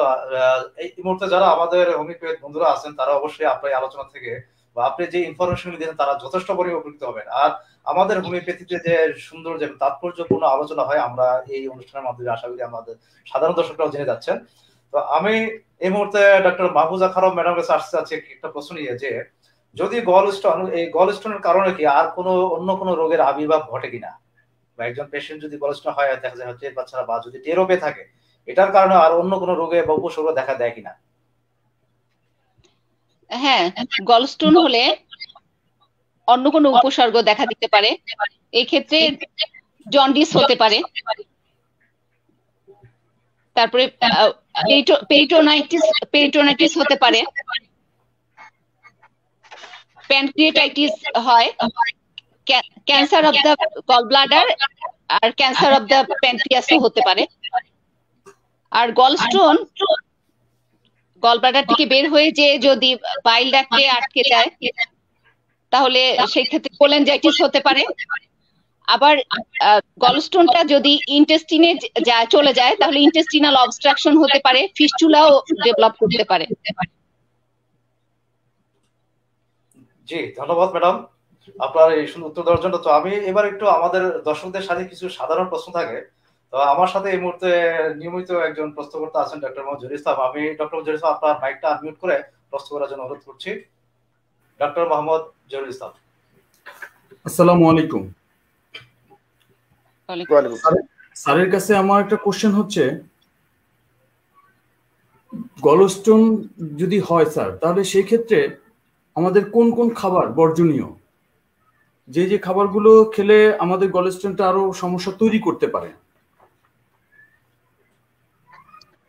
এই মুহূর্তে যারা আমাদের হোমিওপ্যাথ বন্ধুরা আছেন তারা অবশ্যই আপনার আলোচনা থেকে বা আপনি যে ইনফরমেশন দিয়েছেন তারা যথেষ্ট পরিমাণ উপকৃত হবেন। আর আমাদের হোমিওপ্যাথিতে যে সুন্দর যে তাৎপর্যপূর্ণ আলোচনা হয় আমরা এই অনুষ্ঠানের মাধ্যমে আশা করি আমাদের সাধারণ দর্শকরাও জেনে যাচ্ছেন। তো আমি এই মুহূর্তে ডক্টর মাহবুজা খারম ম্যাডামের কাছে আসতে চাচ্ছি একটা প্রশ্ন নিয়ে যে, যদি গল স্টোন এই গল স্টোনের কারণে কি আর কোনো অন্য কোনো রোগের আবির্ভাব ঘটে কিনা? বা একজন পেশেন্ট যদি গল স্টোন হয়, দেখা যায় হচ্ছে বাচ্চারা বা যদি টেরো পেয়ে থাকে, এটার কারণে আর অন্য কোনো রোগে বা উপসর্গ দেখা দেয় কিনা? হ্যাঁ গলস্টোন হলে অন্য কোনো উপসর্গ দেখা দিতে পারে। এই ক্ষেত্রে জন্ডিস হতে পারে। তারপরে পেরিটোনাইটিস হতে পারে। প্যানক্রিয়েটাইটিস হয়। ক্যান্সার অফ দ্য ব্লাডার আর ক্যান্সার অফ দ্য প্যানক্রিয়াসও হতে পারে। আর গলস্টোন গল থেকে বের হয়ে যে যদি বাইল ডাককে আটকে যায়, তাহলে সেই ক্ষেত্রে কোলেনজাইটিস হতে পারে। আবার গলস্টোনটা যদি ইন্টেস্টিনে যা চলে যায় তাহলে ইন্টেস্টিনাল অবস্ট্রাকশন হতে পারে ফিস্টুলাও ডেভেলপ করতে পারে। জি ধন্যবাদ ম্যাডাম আপনার এই সুন্দর উত্তর দেওয়ার জন্য। তো আমি এবার একটু আমাদের দর্শকদের সাথে কিছু সাধারণ প্রশ্ন থাকে। তো আমার সাথে এই মুহূর্তে নিয়মিত একজন প্রশ্নকর্তা আছেন ডক্টর মোহাম্মদ জহির ইসলাম। আমি ডক্টর জহির ইসলাম আপনার মাইকটা আনমিউট করে প্রশ্ন করার জন্য অনুরোধ করছি। ডক্টর মোহাম্মদ জহির ইসলাম। আসসালামু আলাইকুম। স্যারের কাছে আমার একটা কোশ্চেন হচ্ছে গলস্টোন যদি হয় স্যার তাহলে সেই ক্ষেত্রে আমাদের কোন কোন খাবার বর্জনীয়? যে যে খাবারগুলো খেলে আমাদের গলস্টোনটা আরও সমস্যা তৈরি করতে পারে।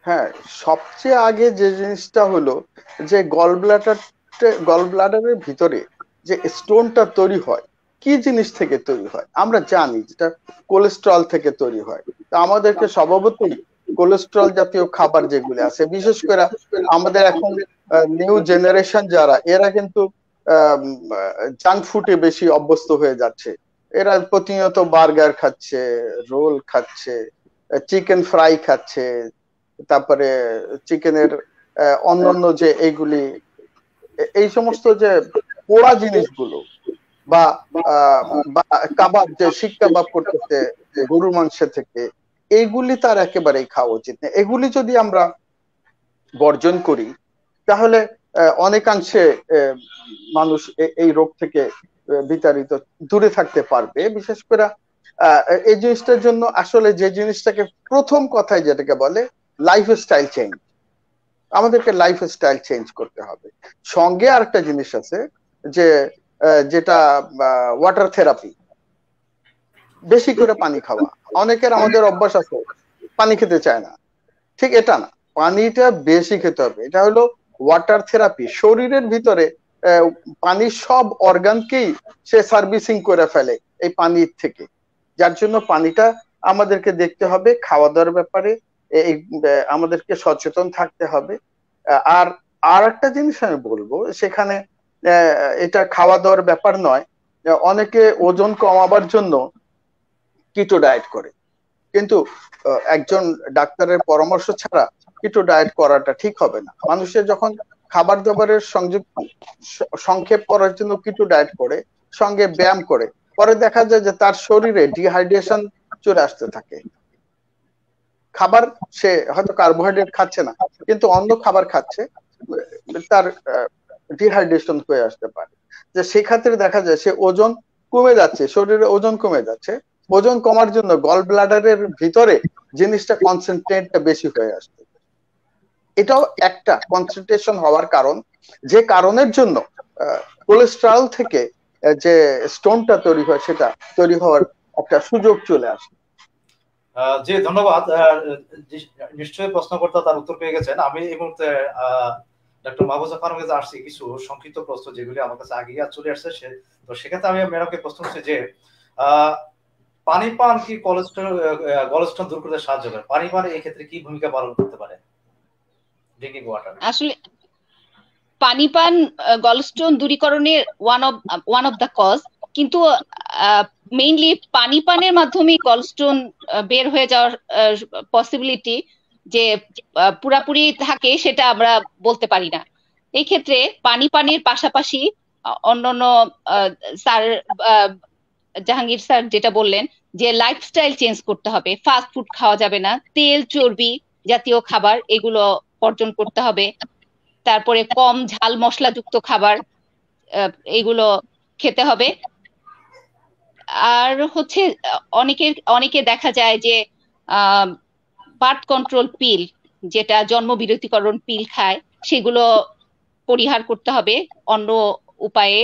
হ্যাঁ সবচেয়ে আগে যে জিনিসটা হলো যে গল ব্লাডার গল ব্লাডারের ভিতরে যে স্টোনটা তৈরি হয় কি জিনিস থেকে তৈরি হয়? আমরা জানি যেটা কোলেস্ট্রল থেকে তৈরি হয়। তো আমাদেরকে স্বভাবতই কোলেস্ট্রল জাতীয় খাবার যেগুলি আছে, বিশেষ করে আমাদের এখন নিউ জেনারেশন যারা, এরা কিন্তু জাঙ্ক ফুডে বেশি অভ্যস্ত হয়ে যাচ্ছে। এরা প্রতিনিয়ত বার্গার খাচ্ছে, রোল খাচ্ছে চিকেন ফ্রাই খাচ্ছে, তারপরে চিকেনের অন্যান্য যে এইগুলি এই সমস্ত যে পোড়া জিনিসগুলো বা কাবাব যে শিক কাবাব করতেছে গরুর মাংস থেকে এইগুলি তার একেবারেই খাওয়া উচিত না। এগুলি যদি আমরা বর্জন করি, তাহলে অনেকাংশে মানুষ এই রোগ থেকে বিতাড়িত দূরে থাকতে পারবে। বিশেষ করে এই জিনিসটার জন্য আসলে যে জিনিসটাকে প্রথম কথায় যেটাকে বলে লাইফ স্টাইল চেঞ্জ আমাদেরকে লাইফ স্টাইল চেঞ্জ করতে হবে। সঙ্গে আরেকটা জিনিস আছে, যে যেটা ওয়াটার থেরাপি বেশি করে পানি খাওয়া। অনেকের আমাদের অভ্যাস আছে, পানি খেতে চায় না। ঠিক এটা না। পানিটা বেশি খেতে হবে। এটা হলো ওয়াটার থেরাপি শরীরের ভিতরে পানির সব অর্গানকেই সে সার্ভিসিং করে ফেলে এই পানির থেকে। যার জন্য পানিটা আমাদেরকে দেখতে হবে, খাওয়া দাওয়ার ব্যাপারে এই আমাদেরকে সচেতন থাকতে হবে। আর আর একটা জিনিস আমি বলব, সেখানে এটা খাওয়া দাওয়ার ব্যাপার নয়। অনেকে ওজন কমাবার জন্য কিটো ডায়েট করে। কিন্তু একজন ডাক্তারের পরামর্শ ছাড়া কিটো ডায়েট করাটা ঠিক হবে না। মানুষের যখন খাবার দাবারের সংযুক্ত সংক্ষেপ করার জন্য কিটো ডায়েট করে, সঙ্গে ব্যায়াম করে, পরে দেখা যায় যে তার শরীরে ডিহাইড্রেশন চলে আসতে থাকে। খাবার সে হয়তো কার্বোহাইড্রেট খাচ্ছে না, কিন্তু অন্য খাবার খাচ্ছে, তার ডিহাইড্রেশন হয়ে আসতে পারে। যে সেক্ষেত্রে দেখা যায় সে ওজন কমে যাচ্ছে, শরীরে ওজন কমে যাচ্ছে। ওজন কমার জন্য গল ব্লাডারের ভিতরে জিনিসটা কনসেন্ট্রেটটা বেশি হয়ে আসছে। এটাও একটা কনসেন্ট্রেশন হওয়ার কারণ। যে কারণের জন্য কোলেস্ট্রল থেকে যে স্টোনটা তৈরি হয়, সেটা তৈরি হওয়ার একটা সুযোগ চলে আসে। জি, ধন্যবাদ। নিশ্চয়ই প্রশ্নকর্তা তার উত্তর পেয়ে গেছেন। আমি এই মুহূর্তে ডক্টর মাহবুজা কাছে সংক্ষিপ্ত প্রশ্ন যেগুলি আমার কাছে আগে চলে আসছে, সে তো সেক্ষেত্রে আমি ম্যাডামকে প্রশ্ন করছি যে পানি পান কি কোলেস্ট্রল কোলেস্ট্রল দূর করতে সাহায্য করে? পানি পান এই ক্ষেত্রে কি ভূমিকা পালন করতে পারে? ড্রিঙ্কিং ওয়াটার আসলে পানি পান গলস্টোন দূরীকরণের one of one of the cause কিন্তু মেইনলি পানি পানের মাধ্যমে গলস্টোন বের হয়ে যাওয়ার পসিবিলিটি যে পুরাপুরি থাকে সেটা আমরা বলতে পারি না। এই ক্ষেত্রে পানি পানির পাশাপাশি অন্যান্য স্যার জাহাঙ্গীর স্যার যেটা বললেন যে লাইফস্টাইল চেঞ্জ করতে হবে। ফাস্ট ফুড খাওয়া যাবে না। তেল, চর্বি জাতীয় খাবার এগুলো বর্জন করতে হবে। তারপরে কম ঝাল মশলাযুক্ত খাবার এগুলো খেতে হবে। আর হচ্ছে, অনেকের, অনেকে দেখা যায় যে বার্থ কন্ট্রোল পিল, যেটা জন্ম বিরতিকরণ পিল খায়, সেগুলো পরিহার করতে হবে। অন্য উপায়ে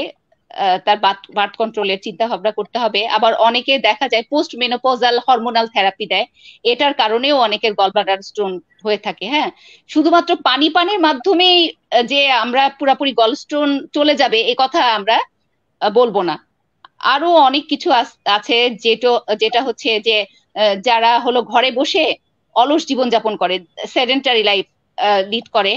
তার বার্থ কন্ট্রোলের চিন্তা ভাবনা করতে হবে। আবার অনেকে দেখা যায় পোস্ট মেনোপজাল হরমোনাল থেরাপি দেয়। এটার কারণেও অনেকের গলব্লাডার স্টোন হয়ে থাকে হ্যাঁ? শুধুমাত্র পানি পানের মাধ্যমেই যে আমরা পুরাপুরি গলস্টোন চলে যাবে, এ কথা আমরা বলব না। আরও অনেক কিছু আছে যেটা যেটা হচ্ছে যে যারা হলো ঘরে বসে অলস জীবনযাপন করে সেডেন্টারি লাইফ লিড করে।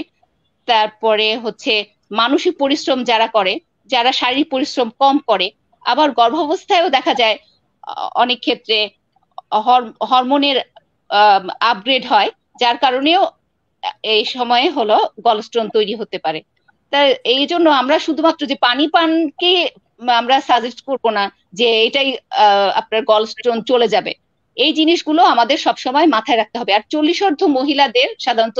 তারপরে হচ্ছে মানসিক পরিশ্রম যারা করে, যারা শারীরিক পরিশ্রম কম করে, আবার গর্ভাবস্থায়ও দেখা যায় অনেক ক্ষেত্রে হরমোনের আপগ্রেড হয়, যার কারণেও এই সময়ে হলো গলস্টোন তৈরি হতে পারে। তা এই জন্য আমরা শুধুমাত্র যে পানি পানকে আমরা সাজেস্ট করব না, যে এটাই আপনার গলস্টোন চলে যাবে। এই জিনিসগুলো আমাদের সবসময় মাথায় রাখতে হবে। আর চল্লিশ অর্ধ মহিলাদের সাধারণত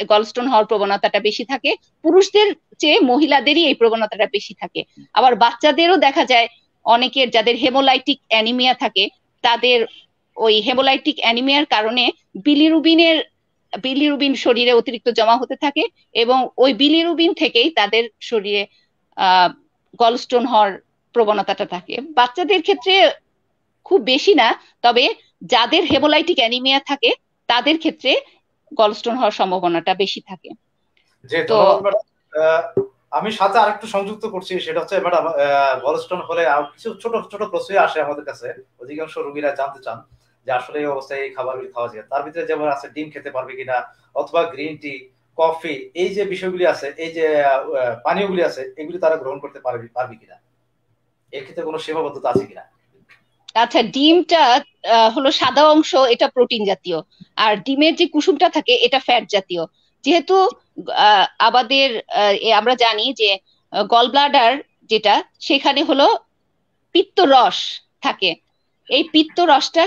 গলস্টোন হওয়ার প্রবণতাটা বেশি থাকে। পুরুষদের চেয়ে মহিলাদেরই এই প্রবণতাটা বেশি থাকে। আবার বাচ্চাদেরও দেখা যায়, অনেকের যাদের হেমোলাইটিক অ্যানিমিয়া থাকে, তাদের ওই হেমোলাইটিক অ্যানিমিয়ার কারণে বিলিরুবিনের বিলিরুবিন শরীরে অতিরিক্ত জমা হতে থাকে এবং ওই বিলিরুবিন থেকেই তাদের শরীরে আহ গলস্টোন হওয়ার প্রবণতাটা থাকে। বাচ্চাদের ক্ষেত্রে খুব বেশি না, তবে যাদের হেমোলাইটিক অ্যানিমিয়া থাকে তাদের ক্ষেত্রে গলস্টোন হওয়ার সম্ভাবনাটা বেশি থাকে। তো আমি সাথে আরেকটু সংযুক্ত করছি সেটা হচ্ছে ম্যাডাম গলস্টোন হলে কিছু ছোট ছোট প্রশ্নই আসে আমাদের কাছে। অধিকাংশ রোগীরা জানতে চান যে আসলে এই অবস্থায় এই খাবারগুলি খাওয়া যায়। তার ভিতরে যেমন আছে ডিম খেতে পারবে কিনা অথবা গ্রিন টি কফি এই যে বিষয়গুলি আছে এই যে পানীয়গুলি আছে এগুলি তারা গ্রহণ করতে পারবে পারবে কিনা? এর ক্ষেত্রে কোনো সীমাবদ্ধতা আছে কিনা? আচ্ছা ডিমটা হলো সাদা অংশ, এটা প্রোটিন জাতীয়। আর ডিমের যে কুসুমটা থাকে, এটা ফ্যাট জাতীয়। যেহেতু আমাদের আমরা জানি যে গল ব্লাডার যেটা, সেখানে হলো পিত্ত রস থাকে। এই পিত্ত রসটা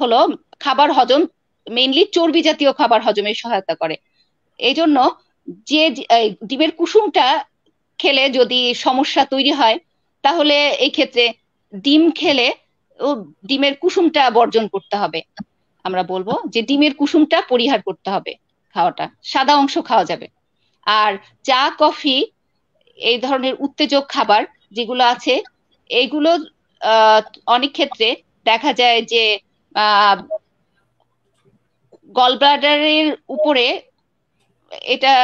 হলো খাবার হজম মেইনলি চর্বি জাতীয় খাবার হজমে সহায়তা করে। এই জন্য যে ডিমের কুসুমটা খেলে যদি সমস্যা তৈরি হয়, তাহলে এই ক্ষেত্রে ডিম খেলে ডিমের কুসুমটা বর্জন করতে হবে, আমরা বলব যে ডিমের কুসুমটা পরিহার করতে হবে খাওয়াটা, সাদা অংশ খাওয়া যাবে। আর চা, কফি, এই ধরনের উত্তেজক খাবার যেগুলো আছে এইগুলো অনেক ক্ষেত্রে দেখা যায় যে গলব্লাডারের উপরে এটা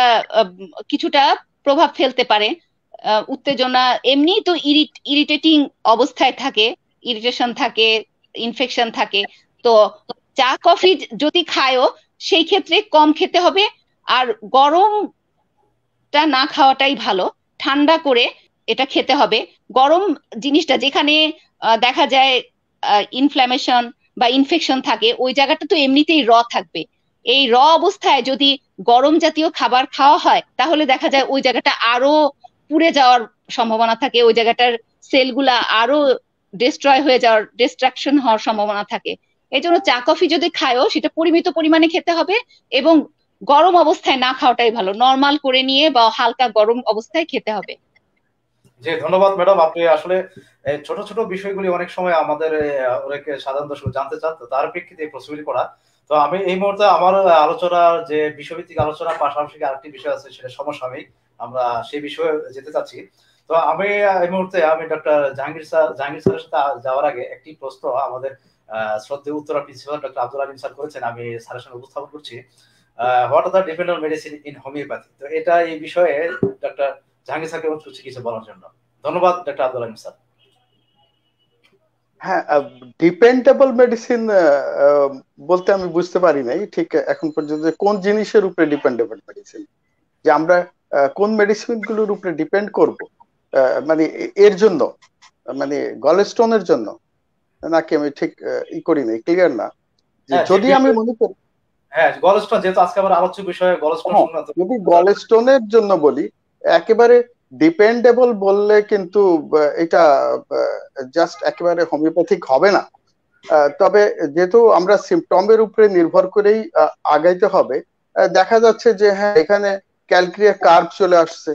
কিছুটা প্রভাব ফেলতে পারে উত্তেজনা। এমনি তো ইরিটেটিং অবস্থায় থাকে ইরিটেশন থাকে ইনফেকশন থাকে, তো চা কফি যদি খায়ও, সেই ক্ষেত্রে কম খেতে হবে আর গরমটা না খাওয়াটাই ভালো। ঠান্ডা করে এটা খেতে হবে। গরম জিনিসটা যেখানে দেখা যায় ইনফ্ল্যামেশন বা ইনফেকশন থাকে, ওই জায়গাটা তো এমনিতেই র থাকবে। এই র অবস্থায় যদি গরম জাতীয় খাবার খাওয়া হয়, তাহলে দেখা যায় ওই জায়গাটা আরও পুড়ে যাওয়ার সম্ভাবনা থাকে, ওই জায়গাটার সেলগুলা আরও ডিস্ট্রয় হয়ে যাওয়ার ডিস্ট্রাকশন হওয়ার সম্ভাবনা থাকে। এই জন্য চা কফি যদি খায়ও, সেটা পরিমিত পরিমাণে খেতে হবে এবং গরম অবস্থায় না খাওয়াটাই ভালো। নর্মাল করে নিয়ে বা হালকা গরম অবস্থায় খেতে হবে। জি, ধন্যবাদ ম্যাডাম। আপনি আসলে ছোট ছোট বিষয়গুলি অনেক সময় আমাদের অনেকে সাধারণ দর্শক জানতে চান, তো তার প্রেক্ষিতে প্রশ্নগুলি করা। তো আমি এই মুহূর্তে আমার আলোচনার যে বিষয়ভিত্তিক আলোচনার পাশাপাশি আরেকটি বিষয় আছে, সেটা সমসাময়িক। আমরা সেই বিষয়ে যেতে চাচ্ছি। তো আমি, এই মুহূর্তে আমি ডক্টর জাহাঙ্গীর স্যার, জাহাঙ্গীর স্যারের সাথে যাওয়ার আগে একটি প্রশ্ন আমাদের শ্রদ্ধেয় Uttara principal doctor Abdul Alim sir করেছেন, আমি স্যারের সঙ্গে উপস্থাপন করছি। What are the dependent medicine in homeopathy তো এটা এই বিষয়ে ডক্টর জাহাঙ্গীর স্যারকে অনুরোধ করছি কিছু বলার জন্য। ধন্যবাদ ডক্টর আব্দুল আলিম স্যার। হ্যাঁ ডিপেন্ডেবল মেডিসিন বলতে আমি বুঝতে পারি নাই, ঠিক এখন পর্যন্ত কোন জিনিসের উপরে ডিপেন্ডেবল মেডিসিন যে আমরা কোন মেডিসিনগুলোর উপরে ডিপেন্ড করব? মানে এর জন্য মানে গলস্টোনের জন্য। নাকি আমি ঠিক ই করি নাই ক্লিয়ার না যদি আমি মনে করি হ্যাঁ গলস্টোন যেহেতু আজকে আমার আলোচ্য বিষয়ে গলস্টোন যদি গলস্টোনের জন্য বলি একেবারে ডিপেন্ডেবল বললে কিন্তু এটা জাস্ট একেবারে হোমিওপ্যাথিক হবে না। তবে যেহেতু আমরা সিমটমের উপরে নির্ভর করেই আগাইতে হবে দেখা যাচ্ছে যে হ্যাঁ এখানে ক্যালক্রিয়া কার্ভ চলে আসছে।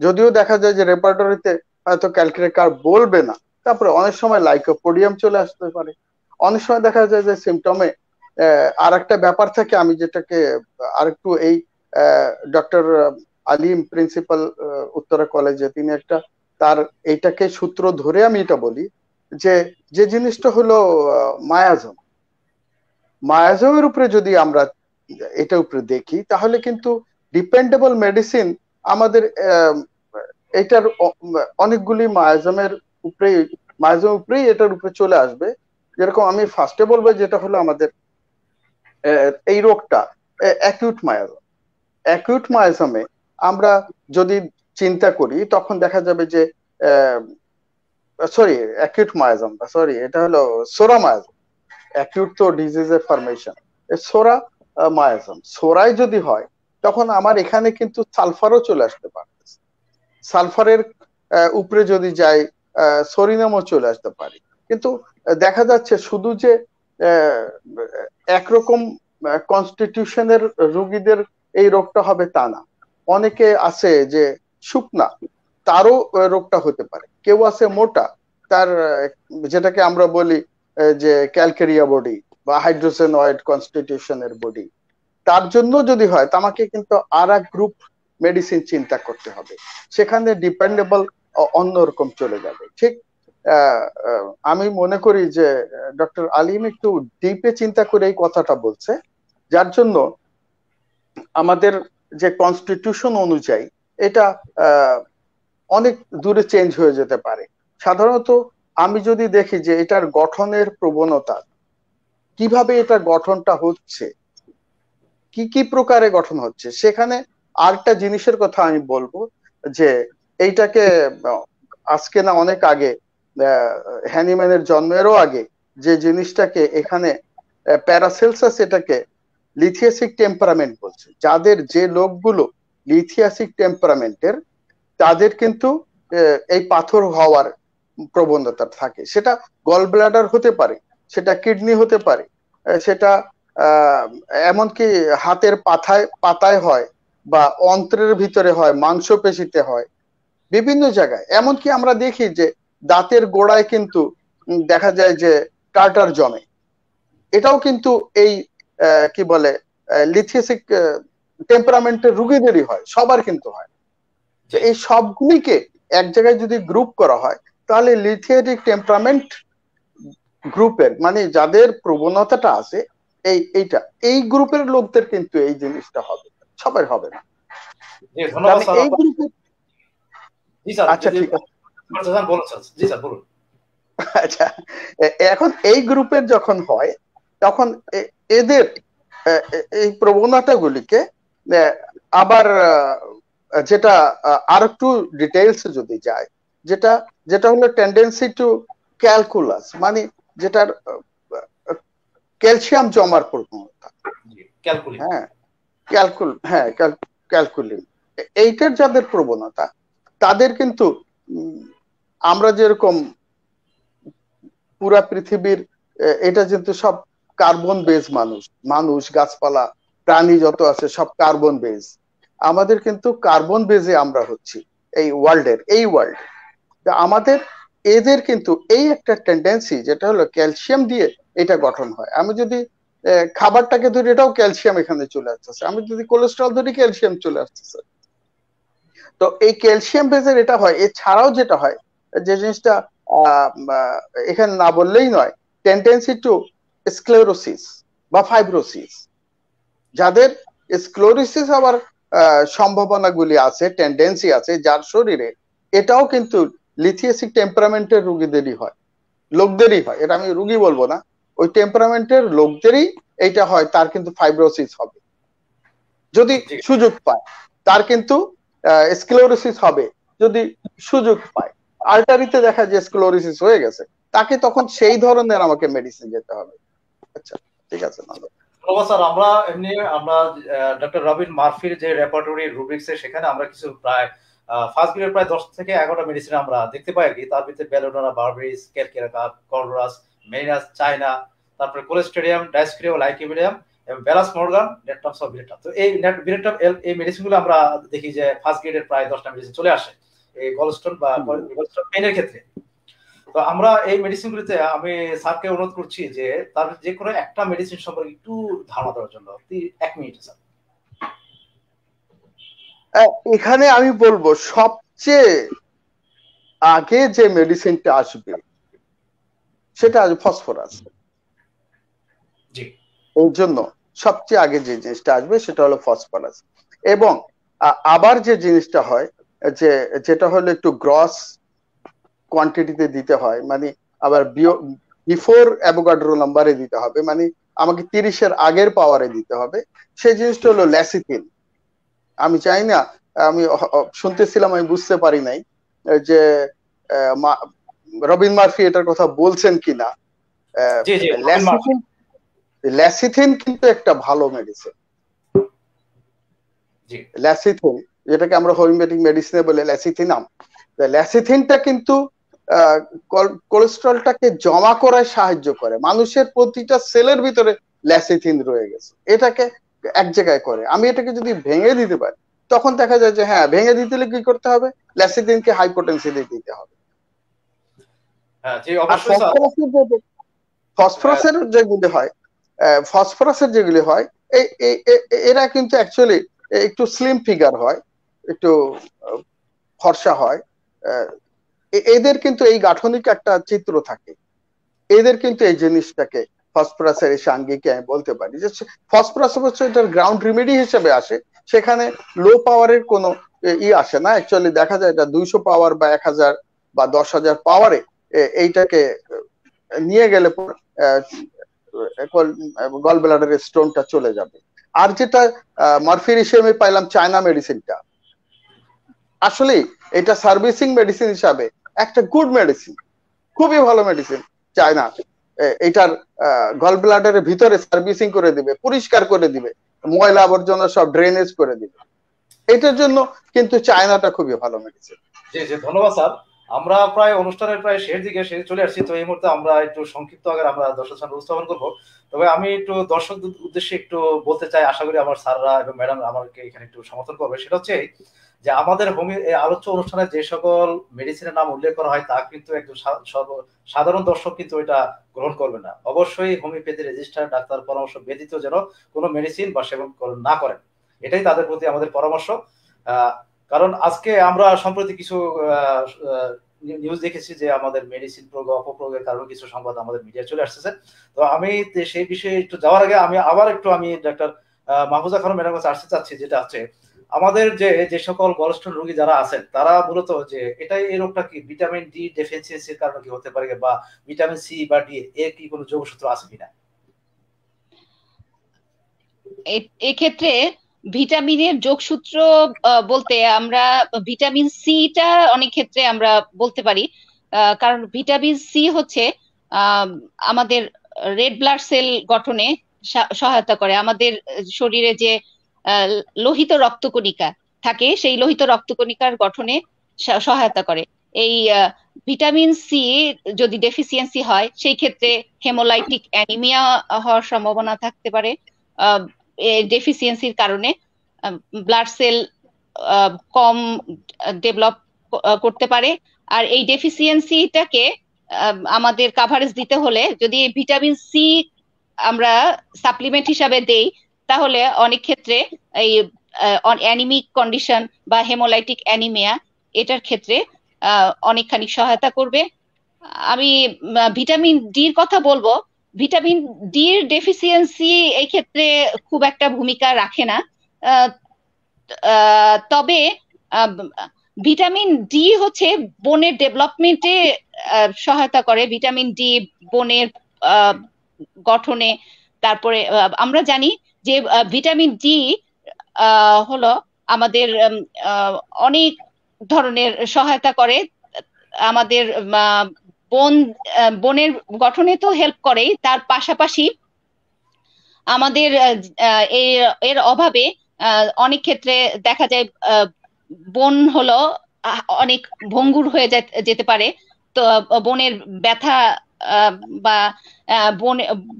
যদিও দেখা যায় যে রেপার্টরিতে হয়তো ক্যালক্রিয়া কার্ভ বলবে না। তারপরে অনেক সময় লাইকোপোডিয়াম চলে আসতে পারে। অনেক সময় দেখা যায় যে সিমটমে আর একটা ব্যাপার থাকে, আমি যেটাকে আরেকটু এই ডক্টর আলিম প্রিন্সিপাল উত্তরা কলেজে তিনি একটা তার এইটাকে সূত্র ধরে আমি এটা বলি যে যে জিনিসটা হলো মায়াজম। মায়াজমের উপরে যদি আমরা এটা উপরে দেখি, তাহলে কিন্তু ডিপেন্ডেবল মেডিসিন আমাদের এটার অনেকগুলি মায়াজমের উপরে মায়াজম উপরেই এটার উপরে চলে আসবে। যেরকম আমি ফার্স্টে বলব যেটা হলো আমাদের এই রোগটা অ্যাকিউট মায়াজম। অ্যাকিউট মায়াজমে আমরা যদি চিন্তা করি, তখন দেখা যাবে যে সরি অ্যাকিউট মায়াজম সরি এটা হলো সোরা মায়াজম। অ্যাকিউট তো ডিজিজের ফরমেশন সোরা মায়াজম। সোরাই যদি হয় তখন আমার এখানে কিন্তু সালফারও চলে আসতে পারে। সালফারের উপরে যদি যাই সরিনামও চলে আসতে পারে। কিন্তু দেখা যাচ্ছে শুধু যে একরকম কনস্টিটিউশনের রোগীদের এই রোগটা হবে তা না। অনেকে আছে যে, শুকনা, তারও রোগটা হতে পারে। কেউ আছে মোটা, তার যেটাকে আমরা বলি যে ক্যালকেরিয়া বডি বা হাইড্রোজেন হাইড্রোসেনয়েড কনস্টিটিউশনের বডি। তার জন্য যদি হয় তামাকে কিন্তু আর এক গ্রুপ মেডিসিন চিন্তা করতে হবে। সেখানে ডিপেন্ডেবল অন্যরকম চলে যাবে। ঠিক আমি মনে করি যে ডক্টর আলিম একটু ডিপে চিন্তা করে এই কথাটা বলছে, যার জন্য আমাদের যে কনস্টিটিউশন অনুযায়ী এটা অনেক দূরে চেঞ্জ হয়ে যেতে পারে। সাধারণত আমি যদি দেখি যে এটার গঠনের প্রবণতা, কীভাবে এটা গঠনটা হচ্ছে কি কি প্রকারে গঠন হচ্ছে? সেখানে আরেকটা জিনিসের কথা আমি বলব যে এইটাকে, আজকে না অনেক আগে হ্যানিম্যানের জন্মেরও আগে যে জিনিসটাকে এখানে প্যারাসেলসাস এটাকে লিথিয়াসিক টেম্পারামেন্ট বলছে। যাদের যে লোকগুলো লিথিয়াসিক টেম্পারামেন্টের, তাদের কিন্তু এই পাথর হওয়ার প্রবণতা থাকে। সেটা গল ব্লাডার হতে পারে, সেটা কিডনি হতে পারে সেটা এমনকি হাতের পাথায়, পাতায় হয় বা অন্ত্রের ভিতরে হয়, মাংসপেশিতে হয়, বিভিন্ন জায়গায়। এমনকি আমরা দেখি যে দাঁতের গোড়ায় কিন্তু দেখা যায় যে কার্টার জমে। এটাও কিন্তু এই কি বলে লিথিয়াসিক টেম্পারামেন্টের রুগীদেরই হয়, সবার কিন্তু হয়। যে এই সবগুলিকে এক জায়গায় যদি গ্রুপ করা হয়, তাহলে লিথিয়াটিক টেম্পারামেন্ট গ্রুপের মানে যাদের প্রবণতাটা আছে এই এইটা এই গ্রুপের লোকদের কিন্তু এই জিনিসটা হবে সবার হবে না। এই গ্রুপের আচ্ছা ঠিক আছে। আচ্ছা এখন এই গ্রুপের যখন হয় তখন এদের এই প্রবণতা গুলিকে আবার যেটা আর একটু ডিটেলস যদি যায় যেটা যেটা হলো টেন্ডেন্সি টু ক্যালকুলাস মানে যেটার ক্যালসিয়াম জমার প্রবণতা। হ্যাঁ ক্যালকুল হ্যাঁ ক্যালকুলিন। এইটার যাদের প্রবণতা তাদের কিন্তু আমরা যেরকম পুরা পৃথিবীর এটা কিন্তু সব কার্বন বেজ মানুষ মানুষ গাছপালা প্রাণী যত আছে সব কার্বন বেজ আমাদের কিন্তু কার্বন বেজে আমরা হচ্ছি এই ওয়ার্ল্ডের এই ওয়ার্ল্ড। আমাদের এদের কিন্তু এই একটা টেন্ডেন্সি যেটা হলো ক্যালসিয়াম দিয়ে এটা গঠন হয়। আমি যদি খাবারটাকে ধরি, এটাও ক্যালসিয়াম এখানে চলে আসতেছে। আমি যদি কোলেস্ট্রল ধরি, ক্যালসিয়াম চলে আসতেছে। তো এই ক্যালসিয়াম বেজের এটা হয়। এছাড়াও যেটা হয়, যে জিনিসটা এখানে না বললেই নয় টেন্ডেন্সি টু স্ক্লেরোসিস বা ফাইব্রোসিস যাদের স্ক্লোরিসিস হওয়ার সম্ভাবনাগুলি আছে টেন্ডেন্সি আছে, যার শরীরে, এটাও কিন্তু লিথিয়াসিক টেম্পারামেন্টের রোগীদেরই হয়। লোকদেরই হয়। এটা আমি রুগী বলব না। ওই টেম্পারামেন্টের লোকদেরই এইটা হয় তার কিন্তু ফাইব্রোসিস হবে। যদি সুযোগ পায় তার কিন্তু স্ক্লোরোসিস হবে যদি সুযোগ পায়। আল্টারিতে দেখা যায় স্ক্লোরোসিস হয়ে গেছে তাকে তখন সেই ধরনের আমাকে মেডিসিন যেতে হবে। আচ্ছা ঠিক আছে স্যার আমরা এমনি আমরা ডক্টর রবিন মার্ফির যে রেপার্টরি রুব্রিক্সে সেখানে আমরা কিছু প্রায় ফার্স্ট গ্রেডের প্রায় দশ থেকে এগারোটা মেডিসিন আমরা দেখতে পাই আর কি। তার ভিতরে বেলোডোনা বারবেরিস কেরকেরাকা কলরাস মেইনাস চায়না তারপরে কোলেস্টেরিয়াম ডাইস্ক্রিয়াম লাইকিমিডিয়াম এবং বেলাস মর্গান নেটটামস অফ বিরেটাম তো এই নেট বিরেটাম এই মেডিসিনগুলো আমরা দেখি যে ফার্স্ট গ্রেডের প্রায় দশটা মেডিসিন চলে আসে এই গলস্টোন বা গলস্টোন পেনের ক্ষেত্রে। তো আমরা এই মেডিসিনগুলিতে আমি স্যারকে অনুরোধ করছি যে তার যে কোনো একটা মেডিসিন সম্পর্কে একটু ধারণা দেওয়ার জন্য। এক মিনিট স্যার। এখানে আমি বলব সবচেয়ে আগে যে মেডিসিনটা আসবে সেটা আসবে ফসফরাস। এই জন্য সবচেয়ে আগে যে জিনিসটা আসবে সেটা হলো ফসফরাস। এবং আবার যে জিনিসটা হয় যে যেটা হলো একটু গ্রস কোয়ান্টিটিতে দিতে হয় মানে আবার বিফোর অ্যাভোগাড্রো নাম্বারে দিতে হবে মানে আমাকে তিরিশের আগের পাওয়ারে দিতে হবে সেই জিনিসটা হলো ল্যাসিথিন আমি চাই না আমি শুনতেছিলাম আমি বুঝতে পারি নাই যে রবিন মার্ফি এটার কথা বলছেন কিনা? ল্যাসিথিন কিন্তু একটা ভালো মেডিসিন ল্যাসিথিন যেটাকে আমরা হোমিওপ্যাথিক মেডিসিনে বলে ল্যাসিথিনাম। ল্যাসিথিনটা কিন্তু কোলেস্ট্রলটাকে জমা করায় সাহায্য করে। মানুষের প্রতিটা সেলের ভিতরে ল্যাসিথিন রয়ে গেছে। এটাকে এক জায়গায় করে। আমি এটাকে যদি ভেঙে দিতে পারি তখন দেখা যায় যে হ্যাঁ ভেঙে দিতে হলে কি করতে হবে? ল্যাসিথিনকে হাইপোটেন্সি দিতে হবে। ফসফরাসের যেগুলি হয়। ফসফরাসের যেগুলি হয় এরা কিন্তু অ্যাকচুয়ালি একটু স্লিম ফিগার হয় একটু ফর্সা হয়। এদের কিন্তু এই গাঠনিক একটা চিত্র থাকে। এদের কিন্তু এই জিনিসটাকে ফসফরাসের এই সাঙ্গিকে আমি বলতে পারি যে ফসফরাস অবশ্য এটার গ্রাউন্ড রিমেডি হিসেবে আসে। সেখানে লো পাওয়ারের কোনো ই আসে না। অ্যাকচুয়ালি দেখা যায় এটা দুইশো পাওয়ার বা এক হাজার বা দশ হাজার পাওয়ারে এইটাকে নিয়ে গেলে গল ব্লাডারের স্টোনটা চলে যাবে। আর যেটা মারফির হিসেবে পাইলাম চায়না মেডিসিনটা। আসলে এটা সার্ভিসিং মেডিসিন হিসাবে একটা গুড মেডিসিন, খুবই ভালো মেডিসিন চায়না। এটার গল ব্লাডারের ভিতরে সার্ভিসিং করে দিবে, পরিষ্কার করে দিবে, ময়লা আবর্জনা সব ড্রেনেজ করে দিবে। এটার জন্য কিন্তু চায়নাটা খুবই ভালো মেডিসিন। জি জি, ধন্যবাদ স্যার। আমরা প্রায়, অনুষ্ঠানের প্রায় শেষ দিকে শেষ চলে আসছি, তো এই মুহূর্তে আমরা একটু সংক্ষিপ্ত আগে আমরা দর্শক সামনে উপস্থাপন করব। তবে আমি একটু দর্শক উদ্দেশ্যে একটু বলতে চাই, আশা করি আমার স্যাররা এবং ম্যাডাম আমাকে এখানে একটু সমর্থন করবে। সেটা হচ্ছে যে আমাদের হোমি আলোচ্য অনুষ্ঠানে যে সকল মেডিসিনের নাম উল্লেখ করা হয়, তা কিন্তু একজন সাধারণ দর্শক কিন্তু এটা গ্রহণ করবে না। অবশ্যই হোমিওপ্যাথি রেজিস্টার ডাক্তার পরামর্শ ব্যতীত যেন কোনো মেডিসিন বা সেবন না করেন। এটাই তাদের প্রতি আমাদের পরামর্শ। কারণ আজকে আমরা সম্প্রতি কিছু নিউজ দেখেছি যে আমাদের মেডিসিন প্রয়োগ অপপ্রয়োগের কারণে কিছু সংবাদ আমাদের মিডিয়া চলে আসতেছে। তো আমি সেই বিষয়ে একটু যাওয়ার আগে আমি আবার একটু আমি ডাক্তার মাহফুজা খান ম্যাডাম কাছে আসতে চাচ্ছি, যেটা আছে আমাদের যে যে সকল গলস্টোন রোগী যারা আছেন, তারা মূলত যে এটাই এই রোগটা কি ভিটামিন ডি ডেফিসিয়েন্সির কারণে কি হতে পারে বা ভিটামিন সি বা ডি এর কি কোনো যোগসূত্র আছে কিনা? এক্ষেত্রে ভিটামিনের যোগসূত্র বলতে আমরা ভিটামিন সিটা অনেক ক্ষেত্রে আমরা বলতে পারি। কারণ ভিটামিন সি হচ্ছে আমাদের রেড ব্লাড সেল গঠনে সহায়তা করে। আমাদের শরীরে যে লোহিত রক্তকণিকা থাকে, সেই লোহিত রক্তকণিকার গঠনে সহায়তা করে। এই ভিটামিন সি যদি ডেফিসিয়েন্সি হয়, সেই ক্ষেত্রে হেমোলাইটিক অ্যানিমিয়া হওয়ার সম্ভাবনা থাকতে পারে। ডেফিসিয়েন্সির কারণে ব্লাড সেল কম ডেভেলপ করতে পারে। আর এই ডেফিসিয়েন্সিটাকে আমাদের কাভারেজ দিতে হলে যদি ভিটামিন সি আমরা সাপ্লিমেন্ট হিসাবে দেই, তাহলে অনেক ক্ষেত্রে এই অ্যানিমিক কন্ডিশন বা হেমোলাইটিক অ্যানিমিয়া এটার ক্ষেত্রে অনেকখানি সহায়তা করবে। আমি ভিটামিন ডির কথা বলব ভিটামিন ডির ডেফিসিয়েন্সি এই ক্ষেত্রে খুব একটা ভূমিকা রাখে না। তবে ভিটামিন ডি হচ্ছে বোনের ডেভেলপমেন্টে সহায়তা করে। ভিটামিন ডি বোনের গঠনে, তারপরে আমরা জানি যে ভিটামিন ডি হলো আমাদের অনেক ধরনের সহায়তা করে। আমাদের বোন বনের গঠনে তো হেল্প করেই, তার পাশাপাশি আমাদের এর অভাবে অনেক ক্ষেত্রে দেখা যায় বন হলো অনেক ভঙ্গুর হয়ে যেতে পারে। তো বনের ব্যথা বা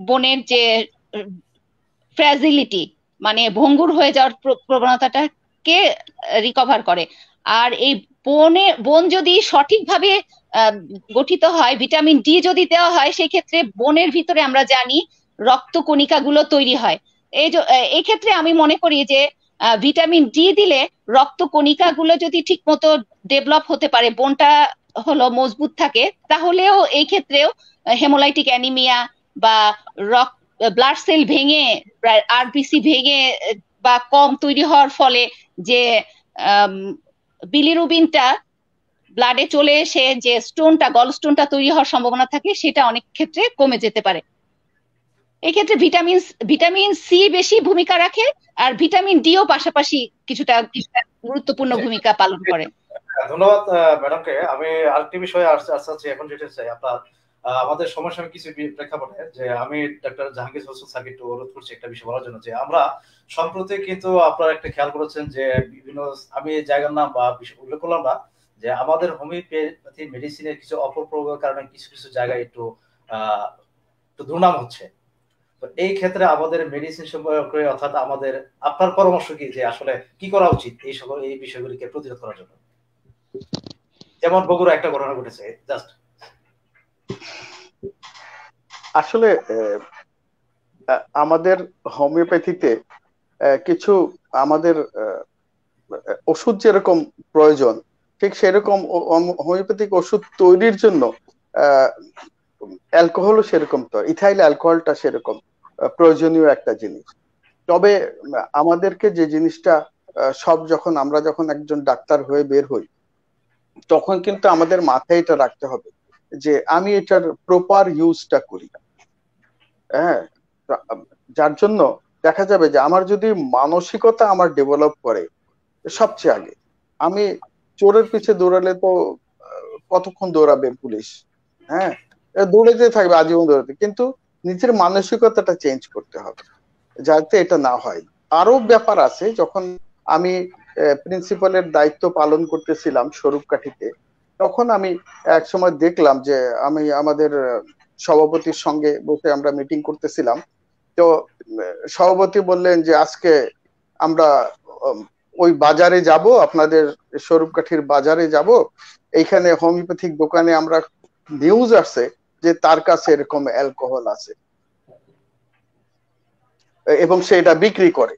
বনের যে ফ্র্যাজিলিটি মানে ভঙ্গুর হয়ে যাওয়ার প্রবণতাটাকে রিকভার করে। আর এই বনে, বন যদি সঠিকভাবে গঠিত হয়, ভিটামিন ডি যদি দেওয়া হয় সেই ক্ষেত্রে বনের ভিতরে আমরা জানি রক্ত কণিকাগুলো তৈরি হয়। এই এই ক্ষেত্রে আমি মনে করি যে ভিটামিন ডি দিলে রক্ত কণিকাগুলো যদি ঠিক মতো ডেভেলপ হতে পারে, বনটা হলো মজবুত থাকে, তাহলেও এই ক্ষেত্রেও হেমোলাইটিক অ্যানিমিয়া বা রক্ত, ব্লাড সেল ভেঙে আরবিসি ভেঙে, বা কম তৈরি হওয়ার ফলে যে বিলিরুবিনটা ব্লাডে চলে এসে যে স্টোনটা গল স্টোনটা তৈরি হওয়ার সম্ভাবনা থাকে সেটা অনেক ক্ষেত্রে কমে যেতে পারে। এক্ষেত্রে ভিটামিন ভিটামিন সি বেশি ভূমিকা রাখে আর ভিটামিন ডিও পাশাপাশি কিছুটা গুরুত্বপূর্ণ ভূমিকা পালন করে। ধন্যবাদ ম্যাডামকে আমি আরেকটি বিষয়ে আসতে আসতে এখন যেটা চাই। আপনার আমাদের সমস্যা কিছু প্রেক্ষাপটে যে আমি ডাক্তার জাহাঙ্গীর হোসেন স্যারকে একটু অনুরোধ করছি একটা বিষয় বলার জন্য যে আমরা সম্প্রতি কিন্তু আপনারা একটা খেয়াল করেছেন যে বিভিন্ন আমি জায়গার নাম বা বিষয় উল্লেখ করলাম না, যে আমাদের হোমিওপ্যাথি মেডিসিনের কিছু অপপ্রয়োগের কারণে কিছু কিছু জায়গায় একটু একটু দুর্নাম হচ্ছে। তো এই ক্ষেত্রে আমাদের মেডিসিন সম্পর্কে অর্থাৎ আমাদের আপনার পরামর্শ কি যে আসলে কি করা উচিত এই সকল এই বিষয়গুলিকে প্রতিরোধ করার জন্য? যেমন বগুড়া একটা ঘটনা ঘটেছে জাস্ট আসলে আমাদের হোমিওপ্যাথিতে কিছু আমাদের ওষুধ যেরকম প্রয়োজন, ঠিক সেরকম হোমিওপ্যাথিক ওষুধ তৈরির জন্য অ্যালকোহলও সেরকম তো, ইথাইল অ্যালকোহলটা সেরকম প্রয়োজনীয় একটা জিনিস। তবে আমাদেরকে যে জিনিসটা সব যখন আমরা যখন একজন ডাক্তার হয়ে বের হই, তখন কিন্তু আমাদের মাথায় এটা রাখতে হবে। যে আমি এটার প্রপার ইউজটা করি। হ্যাঁ? যার জন্য দেখা যাবে যে আমার যদি মানসিকতা আমার ডেভেলপ করে, সবচেয়ে আগে। আমি চোরের পিছে দৌড়ালে তো, কতক্ষণ দৌড়াবে পুলিশ? হ্যাঁ? দৌড়াতে থাকবে, আজীবন দৌড়াতে। কিন্তু নিজের মানসিকতাটা চেঞ্জ করতে হবে, যাতে এটা না হয়। আরও ব্যাপার আছে, যখন আমি প্রিন্সিপালের দায়িত্ব পালন করতেছিলাম স্বরূপকাঠিতে তখন আমি এক সময় দেখলাম যে আমি আমাদের সভাপতির সঙ্গে বসে আমরা মিটিং করতেছিলাম। তো সভাপতি বললেন যে আজকে আমরা ওই বাজারে যাব, আপনাদের স্বরূপকাঠির বাজারে যাব। এইখানে হোমিওপ্যাথিক দোকানে আমরা নিউজ আসছে যে তার কাছে এরকম অ্যালকোহল আছে। এবং সেটা বিক্রি করে।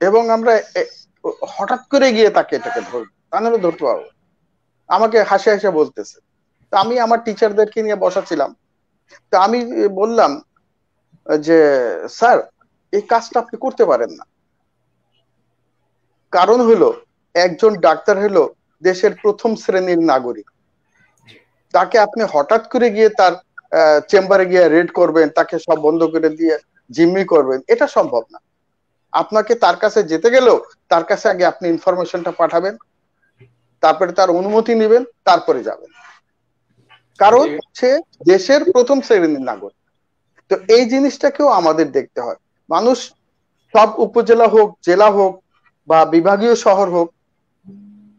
এবং আমরা হঠাৎ করে গিয়ে তাকে এটাকে ধরবো তাহলে ধরতে পারব আমাকে হাসি হাসি বলতেছে। তো আমি আমার টিচারদেরকে নিয়ে বসাছিলাম। তো আমি বললাম যে, স্যার, এই কাজটা আপনি করতে পারেন না। কারণ হলো, একজন ডাক্তার হলো দেশের প্রথম শ্রেণির নাগরিক। তাকে আপনি হঠাৎ করে গিয়ে তার চেম্বারে গিয়ে রেড করবেন, তাকে সব বন্ধ করে দিয়ে জিম্মি করবেন, এটা সম্ভব না। আপনাকে তার কাছে যেতে গেলেও তার কাছে আগে আপনি ইনফরমেশনটা পাঠাবেন। তারপরে তার অনুমতি নেবেন তারপরে যাবেন। কারণ সে দেশের প্রথম শ্রেণির নাগরিক। তো এই জিনিসটাকেও আমাদের দেখতে হয়। মানুষ সব উপজেলা হোক জেলা হোক বা বিভাগীয় শহর হোক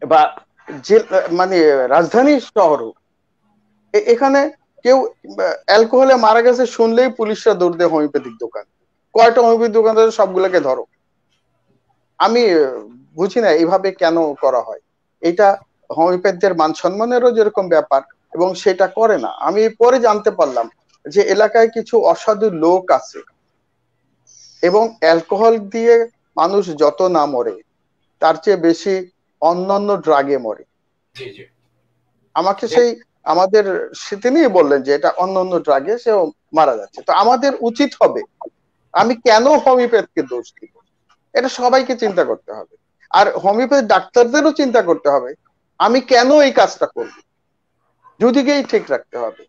বা মানে রাজধানী শহর হোক এখানে কেউ অ্যালকোহলে মারা গেছে শুনলেই পুলিশরা দৌড় দেয় হোমিওপ্যাথিক দোকান। কয়টা হোমিওপ্যাথিক দোকান সবগুলোকে ধরো। আমি বুঝি না এইভাবে কেন করা হয়। এটা হোমিওপ্যাথদের মান সম্মানেরও যেরকম ব্যাপার এবং সেটা করে না। আমি পরে জানতে পারলাম যে এলাকায় কিছু অসাধু লোক আছে এবং অ্যালকোহল দিয়ে মানুষ যত না মরে তার চেয়ে বেশি অন্যান্য ড্রাগে মরে। জি জি। আমাকে সেই আমাদের তিনি বললেন যে এটা অন্যান্য ড্রাগে সে মারা যাচ্ছে। তো আমাদের উচিত হবে আমি কেন হোমিওপ্যাথকে দোষ দিব এটা সবাইকে চিন্তা করতে হবে। আর হোমিওপ্যাথি ডাক্তারদেরও চিন্তা করতে হবে, আমি কেন এই কাজটা করব? দুদিকেই ঠিক রাখতে হবে।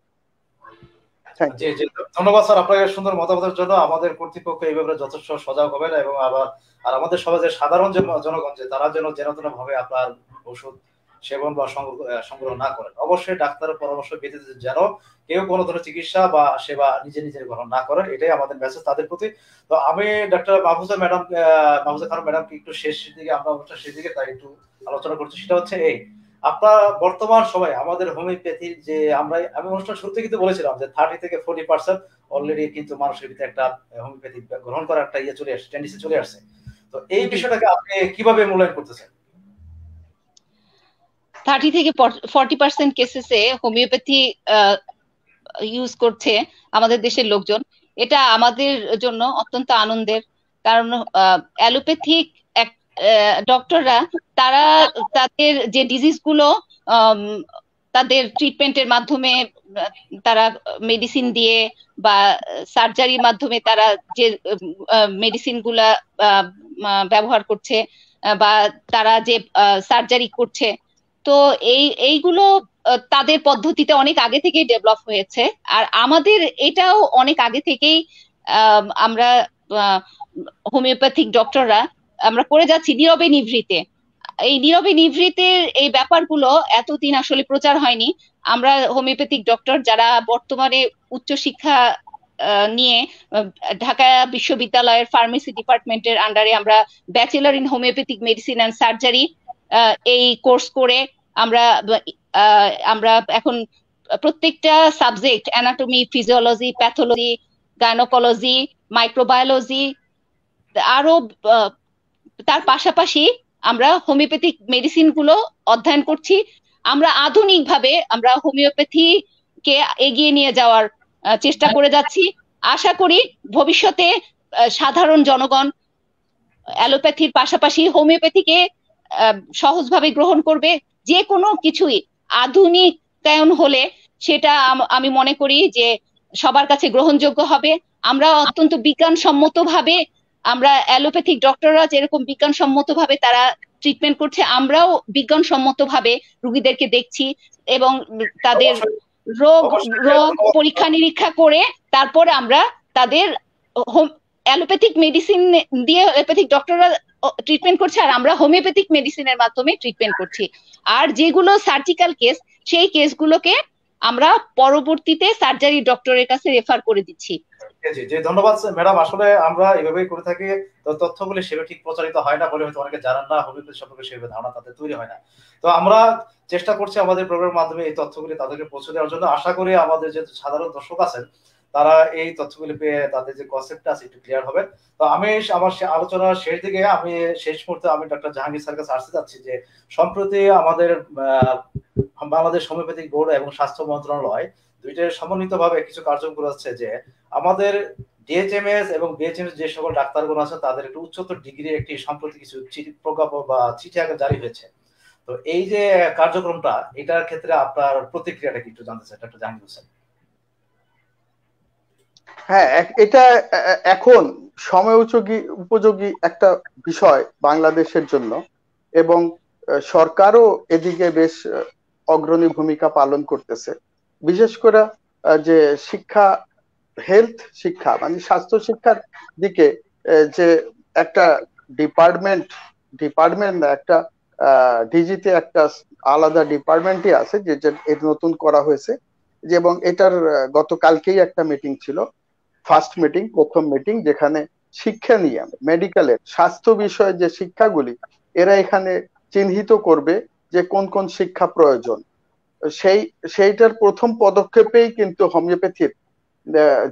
ধন্যবাদ স্যার, আপনাকে সুন্দর মতামতের জন্য। আমাদের কর্তৃপক্ষ এই ব্যাপারে যথেষ্ট সজাগ হবেন এবং আবার আর আমাদের সমাজের সাধারণ জনগণ যে, তারা যেন যেন ভাবে আপনার ওষুধ সেবন বা সংগ্রহ না করেন। অবশ্যই ডাক্তারের পরামর্শ ব্যতীত যেন কেউ কোনো ধরনের চিকিৎসা বা সেবা নিজে নিজে গ্রহণ না করেন এটাই আমাদের মেসেজ তাদের প্রতি। তো আমি ডক্টর মাহফুজা ম্যাডাম মাহফুজা খান ম্যাডামকে একটু শেষ দিকে আমরা অনুষ্ঠান শেষ দিকে তাই একটু আলোচনা করছি। সেটা হচ্ছে এই আপনার বর্তমান সময় আমাদের হোমিওপ্যাথির যে আমরা আমি অনুষ্ঠান শুরুতে কিন্তু বলেছিলাম যে থার্টি থেকে ফোর্টি পার্সেন্ট অলরেডি কিন্তু মানুষের ভিতরে একটা হোমিওপ্যাথি গ্রহণ করার একটা ইয়ে চলে আসছে টেন্ডিসে চলে আসছে তো এই বিষয়টাকে আপনি কীভাবে মূল্যায়ন করতেছেন? থার্টি থেকে ফর্টি পার্সেন্ট কেসেসে হোমিওপ্যাথি ইউজ করছে আমাদের দেশের লোকজন। এটা আমাদের জন্য অত্যন্ত আনন্দের। কারণ অ্যালোপ্যাথিক ডক্টররা তারা তাদের যে ডিজিজগুলো তাদের ট্রিটমেন্টের মাধ্যমে তারা মেডিসিন দিয়ে বা সার্জারির মাধ্যমে তারা যে মেডিসিনগুলা ব্যবহার করছে, বা তারা যে সার্জারি করছে তো এই, এইগুলো তাদের পদ্ধতিতে অনেক আগে থেকেই ডেভেলপ হয়েছে। আর আমাদের এটাও অনেক আগে থেকেই আমরা হোমিওপ্যাথিক ডক্টররা আমরা করে যাচ্ছি নীরবে নিভৃতে। এই নীরবে নিভৃতের এই ব্যাপারগুলো এতদিন আসলে প্রচার হয়নি। আমরা হোমিওপ্যাথিক ডক্টর যারা বর্তমানে উচ্চশিক্ষা নিয়ে ঢাকা বিশ্ববিদ্যালয়ের ফার্মেসি ডিপার্টমেন্টের আন্ডারে আমরা bachelor in homeopathic medicine and surgery এই কোর্স করে আমরা আমরা এখন প্রত্যেকটা subject anatomy physiology pathology gynaecology microbiology আরও তার পাশাপাশি আমরা হোমিওপ্যাথিক মেডিসিনগুলো অধ্যয়ন করছি। আমরা আধুনিক ভাবে আমরা হোমিওপ্যাথি কে এগিয়ে নিয়ে যাওয়ার চেষ্টা করে যাচ্ছি। আশা করি ভবিষ্যতে সাধারণ জনগণ অ্যালোপ্যাথির পাশাপাশি হোমিওপ্যাথিকে সহজভাবে গ্রহণ করবে। যে কোনো কিছুই আধুনিকায়ন হলে সেটা আমি মনে করি যে সবার কাছে গ্রহণযোগ্য হবে। আমরা অত্যন্ত বিজ্ঞানসম্মত ভাবে আমরা অ্যালোপ্যাথিক ডক্টররা যেরকম বিজ্ঞানসম্মত ভাবে তারা ট্রিটমেন্ট করছে আমরাও বিজ্ঞানসম্মত ভাবে রুগীদেরকে দেখছি এবং তাদের রোগ রোগ পরীক্ষা নিরীক্ষা করে তারপর আমরা তাদের অ্যালোপ্যাথিক মেডিসিন দিয়ে অ্যালোপ্যাথিক ডক্টররা ট্রিটমেন্ট করছে আর আমরা হোমিওপ্যাথিক মেডিসিনের মাধ্যমে ট্রিটমেন্ট করছি। আর যেগুলো সার্জিক্যাল কেস সেই কেসগুলোকে আমরা পরবর্তীতে সার্জারি ডক্টরের কাছে রেফার করে দিচ্ছি। জি জি ধন্যবাদ ম্যাডাম আসলে আমরা এভাবেই করে থাকি, তো তথ্যগুলি সেভাবে ঠিক প্রচারিত হয় না বলে হয়তো অনেকে জানান না হোমিওপ্যাথি সম্পর্কে সেভাবে ধারণা তাদের তৈরি হয় না। তো আমরা চেষ্টা করছি আমাদের প্রোগ্রামের মাধ্যমে এই তথ্যগুলি তাদেরকে পৌঁছে দেওয়ার জন্য। আশা করি আমাদের যে সাধারণ দর্শক আছেন তারা এই তথ্যগুলি পেয়ে তাদের যে কনসেপ্ট আছে, একটু ক্লিয়ার হবে। তো আমি আমার আলোচনার শেষ দিকে আমি শেষ মুহূর্তে আমি ডক্টর জাহাঙ্গীর স্যার কাছে আসতে যাচ্ছি যে, সম্প্রতি আমাদের বাংলাদেশ হোমিওপ্যাথিক বোর্ড এবং স্বাস্থ্য মন্ত্রণালয় দুইটার সমন্বিত ভাবে কিছু কার্যক্রম করেছে যে, আমাদের ডিএচএমএস এবং বিএচএমএস যে সকল ডাক্তারগণ আছে, তাদের একটু উচ্চতর ডিগ্রি একটি সম্প্রতি কিছু প্রজ্ঞাপন বা চিঠি আগে জারি হয়েছে। তো এই যে কার্যক্রমটা, এটার ক্ষেত্রে আপনার প্রতিক্রিয়াটা কি একটু জানতে চাই ডক্টর জাহাঙ্গীর হোসেন হ্যাঁ এটা এখন সময় উপযোগী একটা বিষয় বাংলাদেশের জন্য এবং সরকারও এদিকে বেশ অগ্রণী ভূমিকা পালন করতেছে। বিশেষ করে যে শিক্ষা হেলথ শিক্ষা মানে স্বাস্থ্য শিক্ষার দিকে যে একটা ডিপার্টমেন্ট ডিপার্টমেন্ট না, একটা ডিজিতে একটা আলাদা ডিপার্টমেন্টই আছে, যে নতুন করা হয়েছে। যে, এবং এটার গতকালকেই একটা মিটিং ছিল। ফার্স্ট মিটিং প্রথম মিটিং যেখানে শিক্ষা নিয়ে মেডিকেলের স্বাস্থ্য বিষয়ে যে শিক্ষাগুলি এরা এখানে চিহ্নিত করবে যে কোন কোন শিক্ষা প্রয়োজন। সেই সেইটার প্রথম পদক্ষেপেই কিন্তু হোমিওপ্যাথির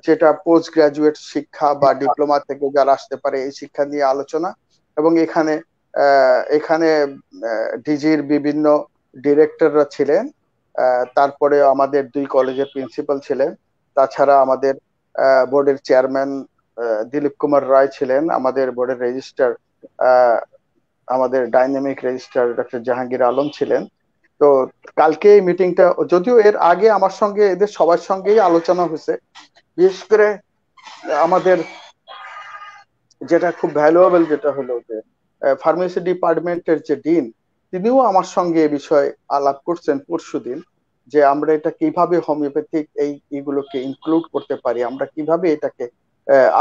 যেটা পোস্ট গ্রাজুয়েট শিক্ষা বা ডিপ্লোমা থেকে যারা আসতে পারে এই শিক্ষা নিয়ে আলোচনা এবং এখানে এখানে ডিজির বিভিন্ন ডিরেক্টররা ছিলেন তারপরে আমাদের দুই কলেজের প্রিন্সিপাল ছিলেন। তাছাড়া আমাদের বোর্ডের চেয়ারম্যান দিলীপ কুমার রায় ছিলেন। আমাদের বোর্ডের রেজিস্ট্রার আমাদের dynamic registrar doctor Jahangir Alam ছিলেন। তো কালকে এই মিটিংটা, যদিও এর আগে আমার সঙ্গে, এদের সবার সঙ্গেই আলোচনা হয়েছে। বিশেষ করে আমাদের যেটা খুব ভ্যালুয়েবল যেটা হলো যে ফার্মেসি ডিপার্টমেন্টের যে ডিন, তিনিও আমার সঙ্গে এ বিষয়ে আলাপ করছেন পরশু দিন যে আমরা এটা কীভাবে হোমিওপ্যাথিক এই এগুলোকে ইনক্লুড করতে পারি, আমরা কীভাবে এটাকে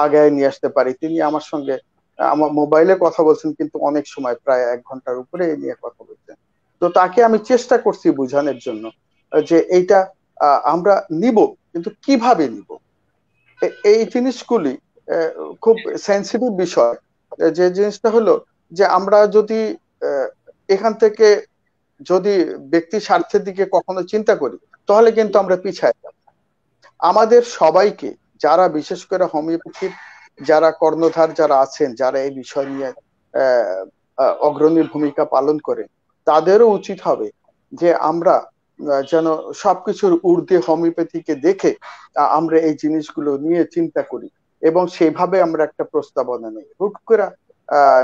আগায় নিয়ে আসতে পারি? তিনি আমার সঙ্গে, আমার মোবাইলে কথা বলছেন, কিন্তু অনেক সময়, প্রায় এক ঘণ্টার উপরে এই নিয়ে কথা বলছেন। তো তাকে আমি চেষ্টা করছি বোঝানোর জন্য, যে এইটা আমরা নিব, কিন্তু কীভাবে নিব? এই জিনিসগুলি খুব সেন্সিটিভ বিষয়। যে জিনিসটা হলো যে আমরা যদি এখান থেকে যদি ব্যক্তি স্বার্থের দিকে কখনো চিন্তা করি, তাহলে কিন্তু আমরা পিছায় আমাদের সবাইকে, যারা বিশেষ করে হোমিওপ্যাথির যারা কর্ণধার যারা আছেন, যারা এই বিষয় নিয়ে অগ্রণী ভূমিকা পালন করেন, তাদেরও উচিত হবে যে আমরা যেন সবকিছুর ঊর্ধ্বে হোমিওপ্যাথিকে দেখে আমরা এই জিনিসগুলো নিয়ে চিন্তা করি এবং সেইভাবে আমরা একটা প্রস্তাবনা নেই। হুট করে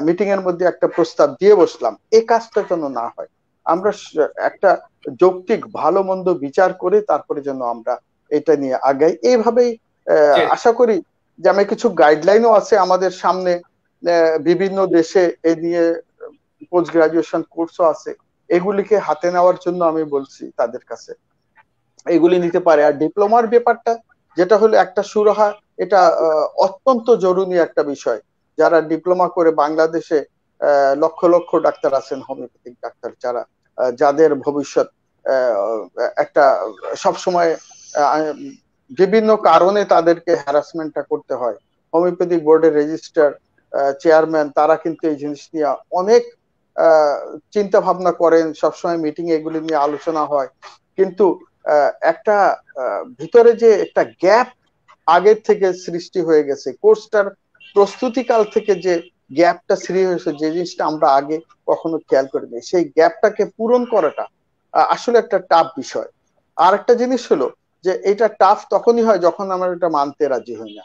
মিটিং এর মধ্যে একটা প্রস্তাব দিয়ে বসলাম, এ কাজটা যেন না হয়। আমরা একটা যৌক্তিক ভালো মন্দ বিচার করে তারপরে যেন আমরা এটা নিয়ে আগাই। এইভাবেই আশা করি যে আমি কিছু গাইডলাইনও আছে আমাদের সামনে বিভিন্ন দেশে এ নিয়ে পোস্ট গ্রাজুয়েশন কোর্সও আছে। এগুলিকে হাতে নেওয়ার জন্য আমি বলছি তাদের কাছে। এগুলি নিতে পারে। আর ডিপ্লোমার ব্যাপারটা যেটা হলো একটা সুরাহা এটা অত্যন্ত জরুরি একটা বিষয়। যারা ডিপ্লোমা করে বাংলাদেশে লক্ষ লক্ষ ডাক্তার আছেন হোমিওপ্যাথিক ডাক্তার যারা যাদের ভবিষ্যৎ একটা সবসময় বিভিন্ন কারণে তাদেরকে হ্যারাসমেন্টটা করতে হয়। হোমিওপ্যাথিক বোর্ডের রেজিস্টার চেয়ারম্যান তারা কিন্তু এই জিনিস নিয়ে অনেক চিন্তা ভাবনা করেন, সবসময় মিটিং এগুলি নিয়ে আলোচনা হয়। কিন্তু একটা ভিতরে যে একটা গ্যাপ আগের থেকে সৃষ্টি হয়ে গেছে কোর্সটার প্রস্তুতিকাল থেকে যে গ্যাপটা সৃষ্টি হয়েছে, যে জিনিসটা আমরা আগে কখনো খেয়াল করিনি। সেই গ্যাপটাকে পূরণ করাটা আসলে একটা টাফ বিষয়। আর একটা জিনিস হলো যে এটা টাফ তখনই হয় যখন আমরা এটা মানতে রাজি হই না।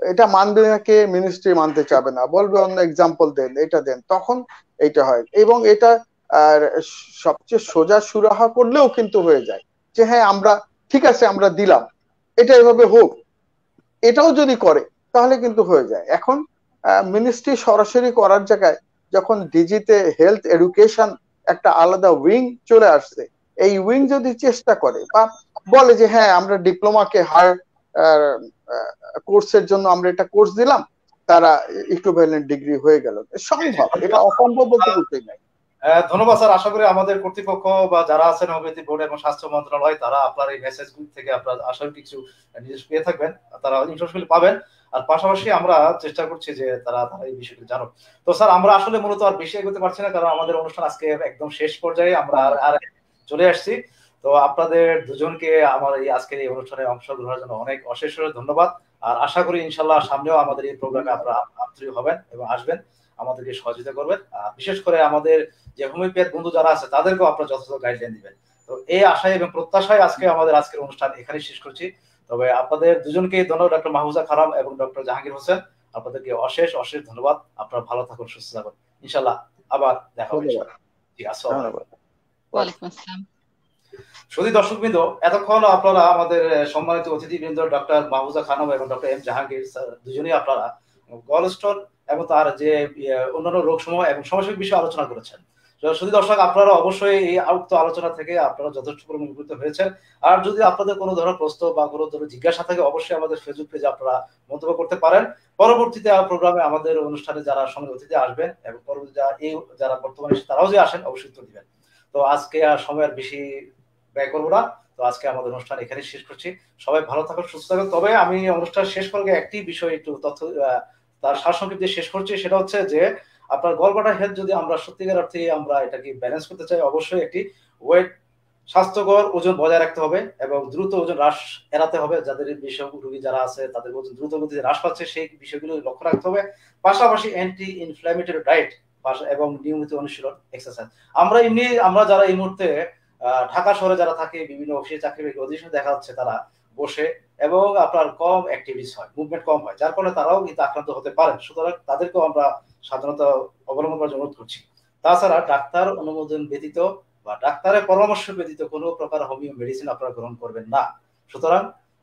এটা মানবে না কে? মিনিস্ট্রি মানতে চাবে না। বলবে অন্য এক্সাম্পল দেন, এটা দেন, তখন এটা হয়। এবং এটা, আর সবচেয়ে সোজা সুরাহা করলেও কিন্তু হয়ে যায় যে হ্যাঁ আমরা, ঠিক আছে, আমরা দিলাম। এটা এভাবে হোক। এটাও যদি করে, তাহলে কিন্তু হয়ে যায়। এখন মিনিস্ট্রি সরাসরি করার জায়গায় যখন ডিজিতে হেলথ এডুকেশন একটা আলাদা উইং চলে আসছে, এই উইং যদি চেষ্টা করে বা বলে যে হ্যাঁ আমরা ডিপ্লোমাকে হার কোর্সের জন্য আমরা এটা কোর্স দিলাম, তারা ইকুইভ্যালেন্ট ডিগ্রি হয়ে গেল। সম্ভব, এটা অসম্ভব বলতে কিছুই নাই। ধন্যবাদ স্যার। আশা করি আমাদের কর্তৃপক্ষ বা যারা আছেন হোমিওপ্যাথি বোর্ড এবং স্বাস্থ্য মন্ত্রণালয়, তারা আপনার এই মেসেজ থেকে আপনার আশা কিছু পেয়ে থাকবেন। তারা ইনশাল্লাহ পাবেন। আর পাশাপাশি আমরা চেষ্টা করছি যে তারা তারা এই বিষয়টি জানো তো স্যার, আমরা আসলে মূলত আর বেশি এগোতে পারছি না, কারণ আমাদের অনুষ্ঠান আজকে একদম শেষ পর্যায়ে। আমরা আর চলে আসছি। তো আপনাদের দুজনকে আমার এই আজকের এই অনুষ্ঠানে অংশগ্রহণের জন্য অনেক অশেষ ধন্যবাদ। আর আশা করি ইনশাল্লাহ সামনেও আমাদের এই প্রোগ্রামে আপনারা আন্তরিক হবেন এবং আসবেন, আমাদেরকে সহযোগিতা করবেন। বিশেষ করে আমাদের যে হোমিওপ্যাথ বন্ধু যারা আছে, তাদেরকেও আপনারা যথাযথ গাইডলাইন দিবেন। তো এই আশায় এবং প্রত্যাশায় আজকে আমাদের আজকের অনুষ্ঠান এখানে শেষ করছি। তবে আপনাদের দুজনকে ধন্যবাদ ডক্টর মাহবুজা খারাম এবং ডক্টর জাহাঙ্গীর হোসেন। আপনাদেরকে অশেষ অশেষ ধন্যবাদ। আপনারা ভালো থাকুন সুস্থ থাকুন। ইনশাল্লাহ আবার দেখা হবে জি আসসালাম ওয়ালাইকুম আসসালাম। শুধু দর্শকবৃন্দ এতক্ষণ আপনারা আমাদের সম্মানিত অতিথিবৃন্দ ডক্টর মাহবুজা খানম এবং ডক্টর এম জাহাঙ্গীর দুজনেই আপনারা গলস্টোন এবং তার যে অন্যান্য রোগ সমূহ এবং সমস্যার বিষয়ে আলোচনা করেছেন। শুধু দর্শক, আপনারা অবশ্যই এই উক্ত আলোচনা থেকে আপনারা যথেষ্ট পরিমাণ উপকৃত হয়েছেন। আর যদি আপনাদের কোনো ধরনের প্রশ্ন বা কোনো ধরনের জিজ্ঞাসা থাকে, অবশ্যই আমাদের ফেসবুক পেজে আপনারা মন্তব্য করতে পারেন। পরবর্তীতে প্রোগ্রামে আমাদের অনুষ্ঠানে যারা সঙ্গে অতিথি আসবেন এবং পরবর্তী যারা এই, যারা বর্তমানে তারাও যে আসেন, অবশ্যই উত্তর দিবেন। তো আজকে আর সময় আর বেশি ব্যয় করব না। তো আজকে আমাদের অনুষ্ঠান এখানে শেষ করছি। সবাই ভালো থাকুন, সুস্থ থাকুন। তবে আমি অনুষ্ঠান শেষ করলে একটি বিষয় একটু তথ্য তার সারসংক্ষেপ দিয়ে শেষ করছি। সেটা হচ্ছে যে আপনার গলবাটার হেলথ যদি আমরা সত্যিকার অর্থে আমরা এটাকে ব্যালেন্স করতে চাই, অবশ্যই একটি ওয়েট স্বাস্থ্যকর ওজন বজায় রাখতে হবে এবং দ্রুত ওজন হ্রাস এড়াতে হবে। যাদের বিষয় রোগী যারা আছে, তাদের ওজন দ্রুত গতিতে হ্রাস পাচ্ছে, সেই বিষয়গুলো লক্ষ্য রাখতে হবে। পাশাপাশি অ্যান্টি ইনফ্ল্যামেটরি ডায়েট এবং নিয়মিত অনুশীলন এক্সারসাইজ আমরা এমনি, আমরা যারা এই মুহূর্তে ঢাকা শহরে যারা থাকে, বিভিন্ন অফিসে চাকরি অধিবেশন দেখা যাচ্ছে তারা বসে এবং আপনার কম অ্যাক্টিভিটিস হয় মুভমেন্ট কম হয়, যার কারণে তারাও কিন্তু আক্রান্ত হতে পারেন। সুতরাং তাদেরকেও আমরা সাধারণত অবলম্বন করার জন্য করছি তাছাড়া ডাক্তার অনুমোদন ব্যতীত বা ডাক্তারের পরামর্শ ব্যতীত কোনো প্রকার হোমিও মেডিসিন আপনারা গ্রহণ করবেন না। সুতরাং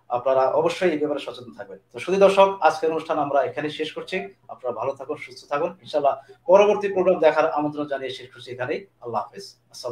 আপনারা অবশ্যই এই ব্যাপারে সচেতন থাকবেন। তো শুধু দর্শক, আজকের অনুষ্ঠান আমরা এখানে শেষ করছি। আপনারা ভালো থাকুন, সুস্থ থাকুন। ইনশাল্লাহ পরবর্তী প্রোগ্রাম দেখার আমন্ত্রণ জানিয়ে শেষ করছি এখানেই। আল্লাহ হাফিজ। আসসালাম